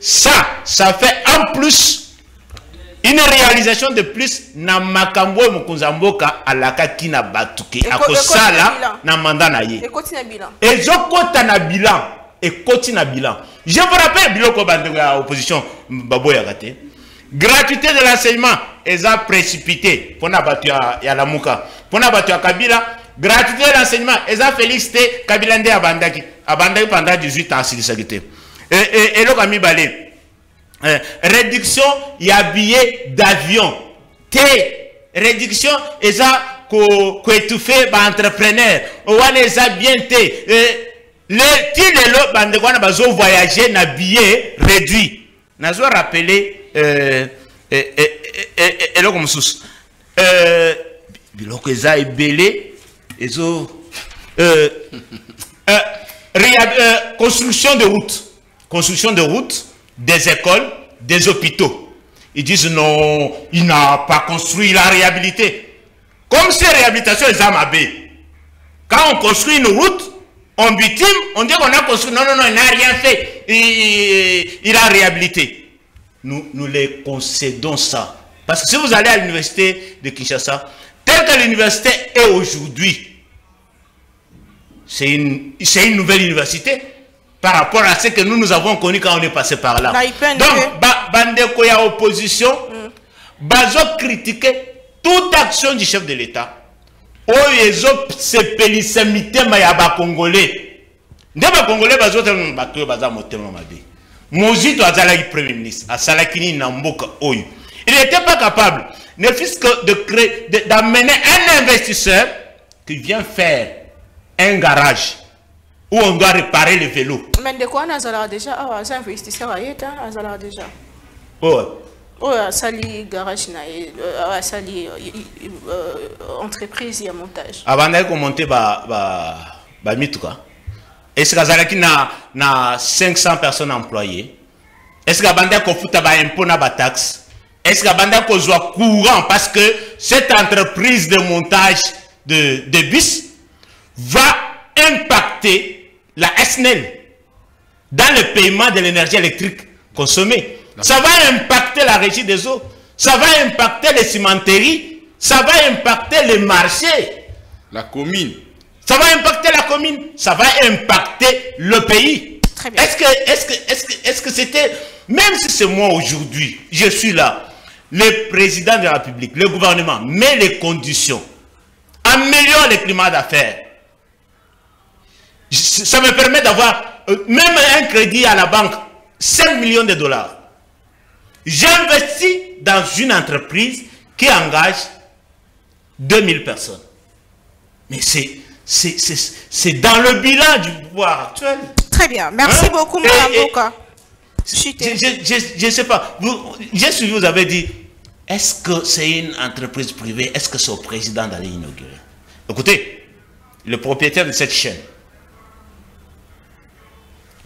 S3: ça ça fait en plus une réalisation de plus na makambo mokonzi ya mboka alakaki na bato ke akosala na manda na ye.
S1: Et continue à bilan.
S3: ezokɔta na bilan ekɔti na bilan. Je vous rappelle biloko bandeko ya opposition baboyaka te. Gratuité de l'enseignement eza précipité. Mpona bato ya, ya lamuka. Mpona bato ya kabila gratuité de l'enseignement eza félix te kabila nde abandaki. Abandaki pendant 18 ans asilisaki te. E- e- eloko ya mibale eh, réduction ya billet d'avion. Te réduction eza ko- koétouffe baentrepreneur wana eza bien te le ti lelo bandeko wana bazovoyage na billet réduit nazo euh, Euh, euh, euh, euh, construction de routes construction de routes des écoles des hôpitaux. Ils disent non il n'a pas construit il a réhabilité. Comme si réhabilitation eza mabe quand on construit une route on on dit qu'on a construit. Non non non il n'a rien fait. Il, a réhabilité. Nous, nous les concédons ça. Parce que si vous allez à l'université de Kinshasa, telle que l'université est aujourd'hui, c'est une, c'est une nouvelle université par rapport à ce que nous, nous avons connu quand on est passé par là.
S1: IPN,
S3: Donc, ba, bandeko ya opposition, bazo critiquer toute action du chef de l'État. oyo ezosepelisa mitema ya bakongole nde bakongole bazotala bato oyo baza motema mabe. Mozito azalaki premier ministre asalaki nini na mboka oyo. Il n'était pas capable ne fût-ce que de créer de- d'amener un investisseur qui vient faire un garage où on doit réparer le vélo.
S1: Mais de quoi on a déjà Ah, aza investisseur ayeta azalaka déjà.
S3: Oh.
S1: oyo asali garage na euh, asali euh, euh, entreprise ya montage.
S3: Abandaki komonte ba, ba, ba mituka. Esika azalaki na, na 500 personnes employées? Est ce que abanda kofuta baimpôt na bataxe est ce que abanda kozwa courant parce que cette entreprise de montage de, de bus va impacter la SNEL dans le paiement de l'énergie électrique consommée. Ça va impacter la régie des eaux, ça va impacter les cimenteries, ça va impacter les marchés,
S2: La commune.
S3: ça va impacter la commune, ça va impacter le pays.
S1: Très bien.
S3: Est-ce que, est-ce que, est-ce que, est-ce que c'était, même si c'est moi aujourd'hui, je suis là, le président de la République, le gouvernement met les conditions, améliore le climat d'affaires. Ça me permet d'avoir euh, même un crédit à la banque, 5 millions de dollars. J'investis dans une entreprise qui engage 2000 personnes. Mais c'est, dans le bilan du pouvoir actuel.
S1: Très bien. Merci
S3: Hein?
S1: beaucoup,
S3: et-
S1: Boka.
S3: Je ne sais pas. J'ai suivi, vous avez dit, est-ce que c'est une entreprise privée? Est-ce que c'est au président d'aller inaugurer? Écoutez, le propriétaire de cette chaîne,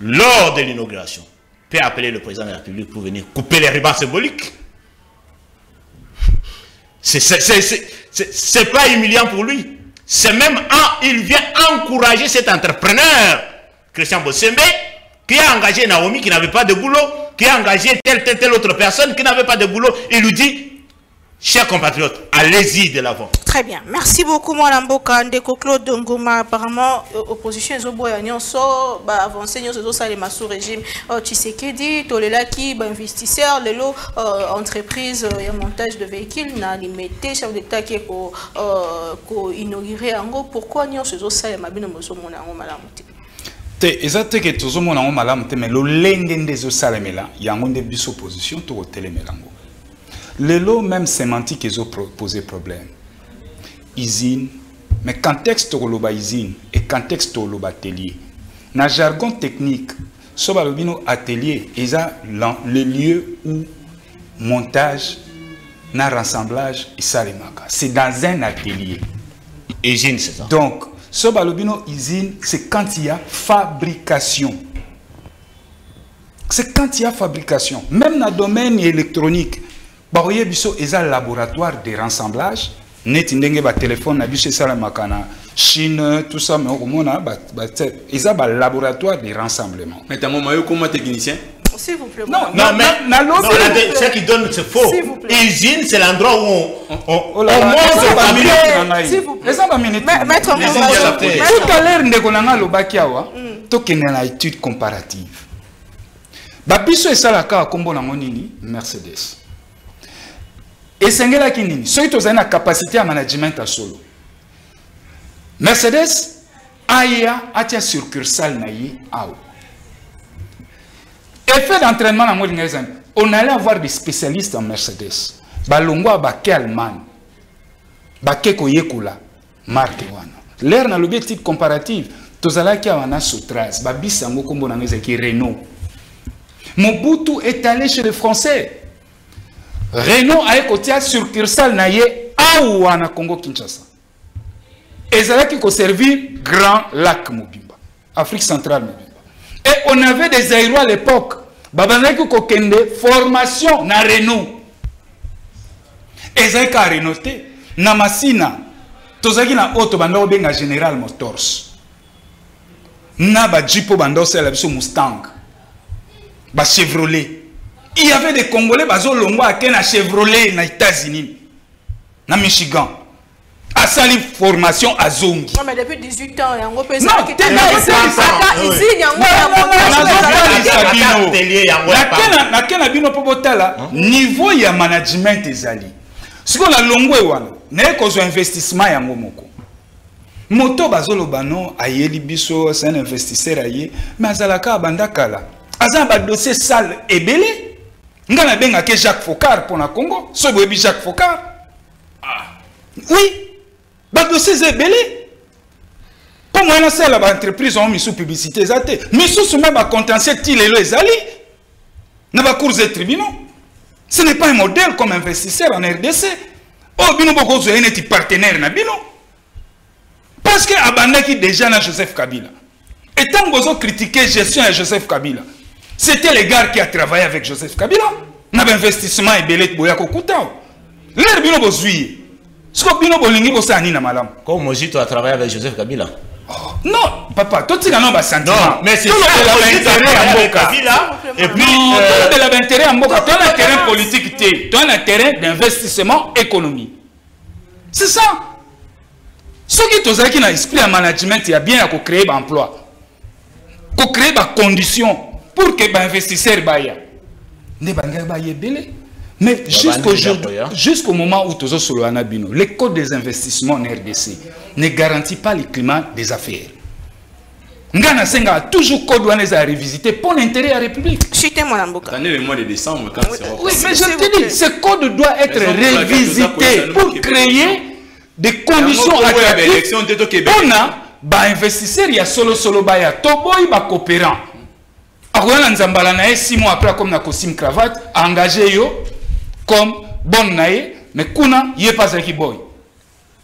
S3: lors de l'inauguration, peut appeler le président de la République pour venir couper les rubans symboliques. C'est- pas humiliant pour lui. C'est même un, il vient encourager cet entrepreneur, Christian Bossembe, qui a engagé Naomi qui n'avait pas de boulot, qui a engagé telle, telle, telle autre personne qui n'avait pas de boulot. Il lui dit, chers compatriotes, allez-y de l'avant.
S1: Très bien. Merci beaucoup, Madame Mboka. Ndeko Claude Ngoma, apparemment, euh, opposition ezoboya nyonso, ba avancé nyonso ezosalema sous régime euh, Tshisekedi, tolelaki ba investisseur lelo euh, entreprise euh, ya montage de véhicules na limité chef d'état qui euh, ko inaugurer yango. Pourquoi nyonso ezosalema bino mozomona yango malamu te?
S4: te eza te ke tozomona yango malamu te me lolenge nde ezosalemela yango nde biso opposition tokotelemela yango lelo même sémantique ezopose problème usine mais contexte tokoloba usine et contexte tokoloba atelier na jargon technique so balobi no atelier eza le lieu où montage na rassemblage esalemaka c'est dans un atelier
S3: Usine, c'est ça?
S4: donc, ce balobino usine, c'est quand il y a fabrication. C'est quand il y a fabrication. Même dans le domaine électronique, baroye biso eza laboratoire de rassemblage. Net ndenge ba téléphone na biso Chine, tout ça, mais okomona ba ba eza ba laboratoire de rassemblement.
S2: Mais maillot comme moi technicien?
S1: S'il vous plaît.
S4: Non.
S3: Non, mais
S4: na-
S3: non, ce qui donne, c'est faux. Usine, c'est l'endroit où on, on, on,
S4: Oh là
S3: on.
S1: S'il vous plaît. Maître
S4: tout à l'heure na tokende na étude comparative babiso mercedes esengelaki nini soki tozali na capacité ya management ya solo. Mercedes aya atia succursale na ye awa. Effet d'entraînement nango elinga eza nini on allait avoir des spécialistes en mercedes. Balongwa bake allemagne bake koyekola marke wana lere nalobi titre comparative tozalaki awa na sotras babisi yango nkombo nango ezalaki renault. Mobutu est allé chez les français renault aye kotia succursale na ye awa na congo kinshasa. Ezalaki koservir grand lac mobimba afrique centrale mobimba. Et on avait des aéros à l'époque. Babandaki kokende formation na renault. Ezalaki ka renault te na masina. Tozalaki na oyo tobanda général motors. Na bajeep oyo banda osala biso mustang. Bachevrolet il y avait des congolais bazolongwa ake na chevrolet na états-unis na michigan. Asali formation azongi
S1: Non, mais depuis 18 ans,
S4: kosalisa.
S1: Ata
S3: Oui.
S1: usine yango
S4: Non,
S1: ya
S4: non, non,
S1: montage
S4: non,
S1: ezalaki
S4: nazosalisa
S1: te.
S4: bino.
S3: Atelier yango ya
S4: Nake na- nake na bino mpo botala niveau ya management ezali. Sikoyo na longwe wana naye kozwa investissement yango moko. Moto bazoloba no ayeli biso c'est un investisseur aye mais azalaka abanda kala aza na badossier sale ebele nga nabengaki jacques focard mpona congo. Soki boyebi jacques focard oui badossier eza ebele. Mpo moye nasala baentreprise yango misu publicité eza te. Misusu me bacontentieux ti lelo ezali na bacours et tribunaux. Ce n'est pas un modèle comme investisseur en rdc oyo bino bokozwa ye neti partenaire na bino. Parce que abandaki déjà na joseph kabila. Etango ozokritike gestion ya joseph kabila C'était les gars qui a travaillé avec Joseph Kabila. Na ba investissement ebele boya kokuta. L'air bino bozui. Siko bino bolingi bosala nini na malamu.
S3: Comme Mojito a travaillé avec Joseph Kabila.
S4: Non, papa, totika non ba sentiment.
S3: Non, mais c'est a
S4: intérêt ya
S3: avec
S4: mboka.
S3: Kabila. Et puis,
S4: Non,
S3: euh,
S4: tolobela ba intérêt ya mboka. Toi un terrain politique. Toi un terrain d'investissement économique. C'est ça. soki tozalaki na esprit ya management ya bien ya kocréer baemploi kocréer bacondition pour que bainvestisseur baya nde bangaki baya ebele mais jusqu'aujourd'hui jusqu'au moment où tozosolola bino le code des investissements en rdc ne garantit pas le climat des affaires. Nga nasengaka toujours code wana eza ya révisité mpo na intérêt ya république.
S1: Chite mwana mboka
S2: Attendez le mois de décembre quand c'est
S4: oui, mais je te dis, ce code doit être révisité pour créer des conditions attractives. mpona bainvestisseur ya solosolo baya toboyi bacoopérant akoya na nzambala na ye six mois après akomi na costume cravate aengage yo comme bonne na ye mais kuna ye mpe azalaki boy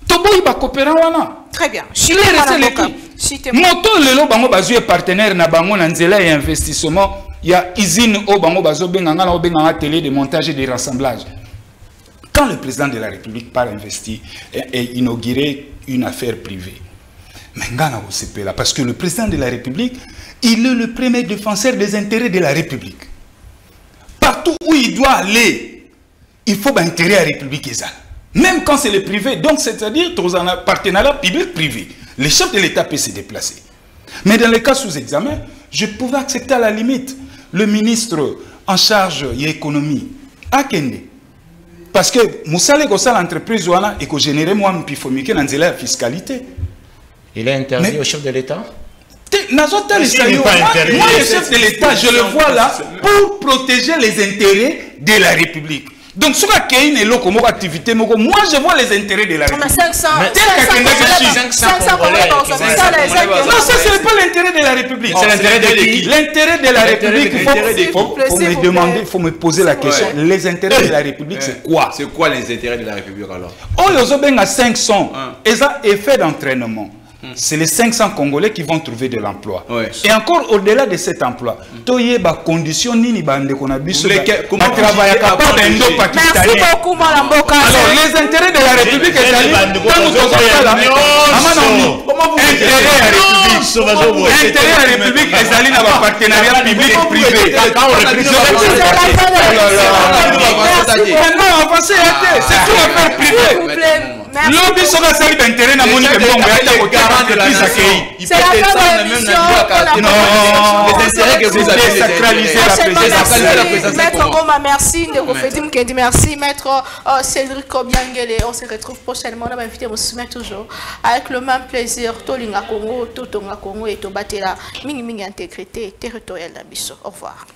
S4: toboyi bacoopérant wana. Moto lelo bango bazwi partenaire na bango na nzela ya investissement ya usine oyo bango bazobenga nga na obenganga télé de montage et de rassemblage. Quand le président de la république part investir et, et inaugurer une affaire privée mais nga na kosepela parce que le président de la république il est le premier défenseur des intérêts de la république partout où il doit aller il faut l'intérêt à la République. Même quand c'est le privé, donc c'est-à-dire dans un partenariat public-privé, le chef de l'État peut se déplacer. Mais dans le cas sous examen, je pouvais accepter à la limite le ministre en charge de l'économie, Akende. Parce que Moussale Gossal l'entreprise et que générer moi mpifomike dans la fiscalité.
S3: il est interdit
S4: Mais-
S3: au chef de l'État?
S4: Moi, le chef de l'État, je le vois là pour protéger les intérêts de la République. Donc, ce qui est une loco, activité, moko, moi, je vois les intérêts de la
S1: Mais
S4: République.
S1: 500
S3: Mais
S1: 500
S4: tel qu'à Kenya,
S1: 500
S3: 500
S1: Congolais dans son
S3: Congolais,
S1: ça, les
S2: 500
S1: gens qui-
S4: Non, ça, ce n'est pas l'intérêt de la République.
S3: C'est l'intérêt de qui
S4: L'intérêt de la République, il faut,
S2: l'intérêt de qui
S4: faut- faut
S1: S'il
S4: me
S1: vous
S4: demander,
S1: plaît.
S4: il faut me poser la question. Les intérêts de la République, c'est quoi?
S2: C'est quoi les intérêts de la République alors?
S4: Oh, les Obenga 500,
S2: Hein.
S4: et ça, effet d'entraînement. C'est les 500 Congolais qui vont trouver de l'emploi.
S2: Ouais.
S4: Et encore au-delà de cet emploi, toye ba condition nini bande qu'on a biso
S2: vous
S4: travailler capable d'endo
S2: juger
S1: merci
S4: pakistanais.
S1: beaucoup mwana mboka
S4: Alors les intérêts de la République ezali
S3: bazokoya
S4: tozosala amana
S3: vous
S4: intérêt ya République intérêt ya République ezali na bapartenariat public privé
S1: C'est
S4: ya te tout affaire
S1: S'il vous
S4: privée lobi soki asali baintere na moni bebongo yata
S1: merci merci. Maître euh, cédric kobiangele on se retrouve prochainement. Na bainvité mosume toujours. Avec le même plaisir tolinga congo totonga congo e tobatela. Mingimingi intégrité territoriale na biso au revoir.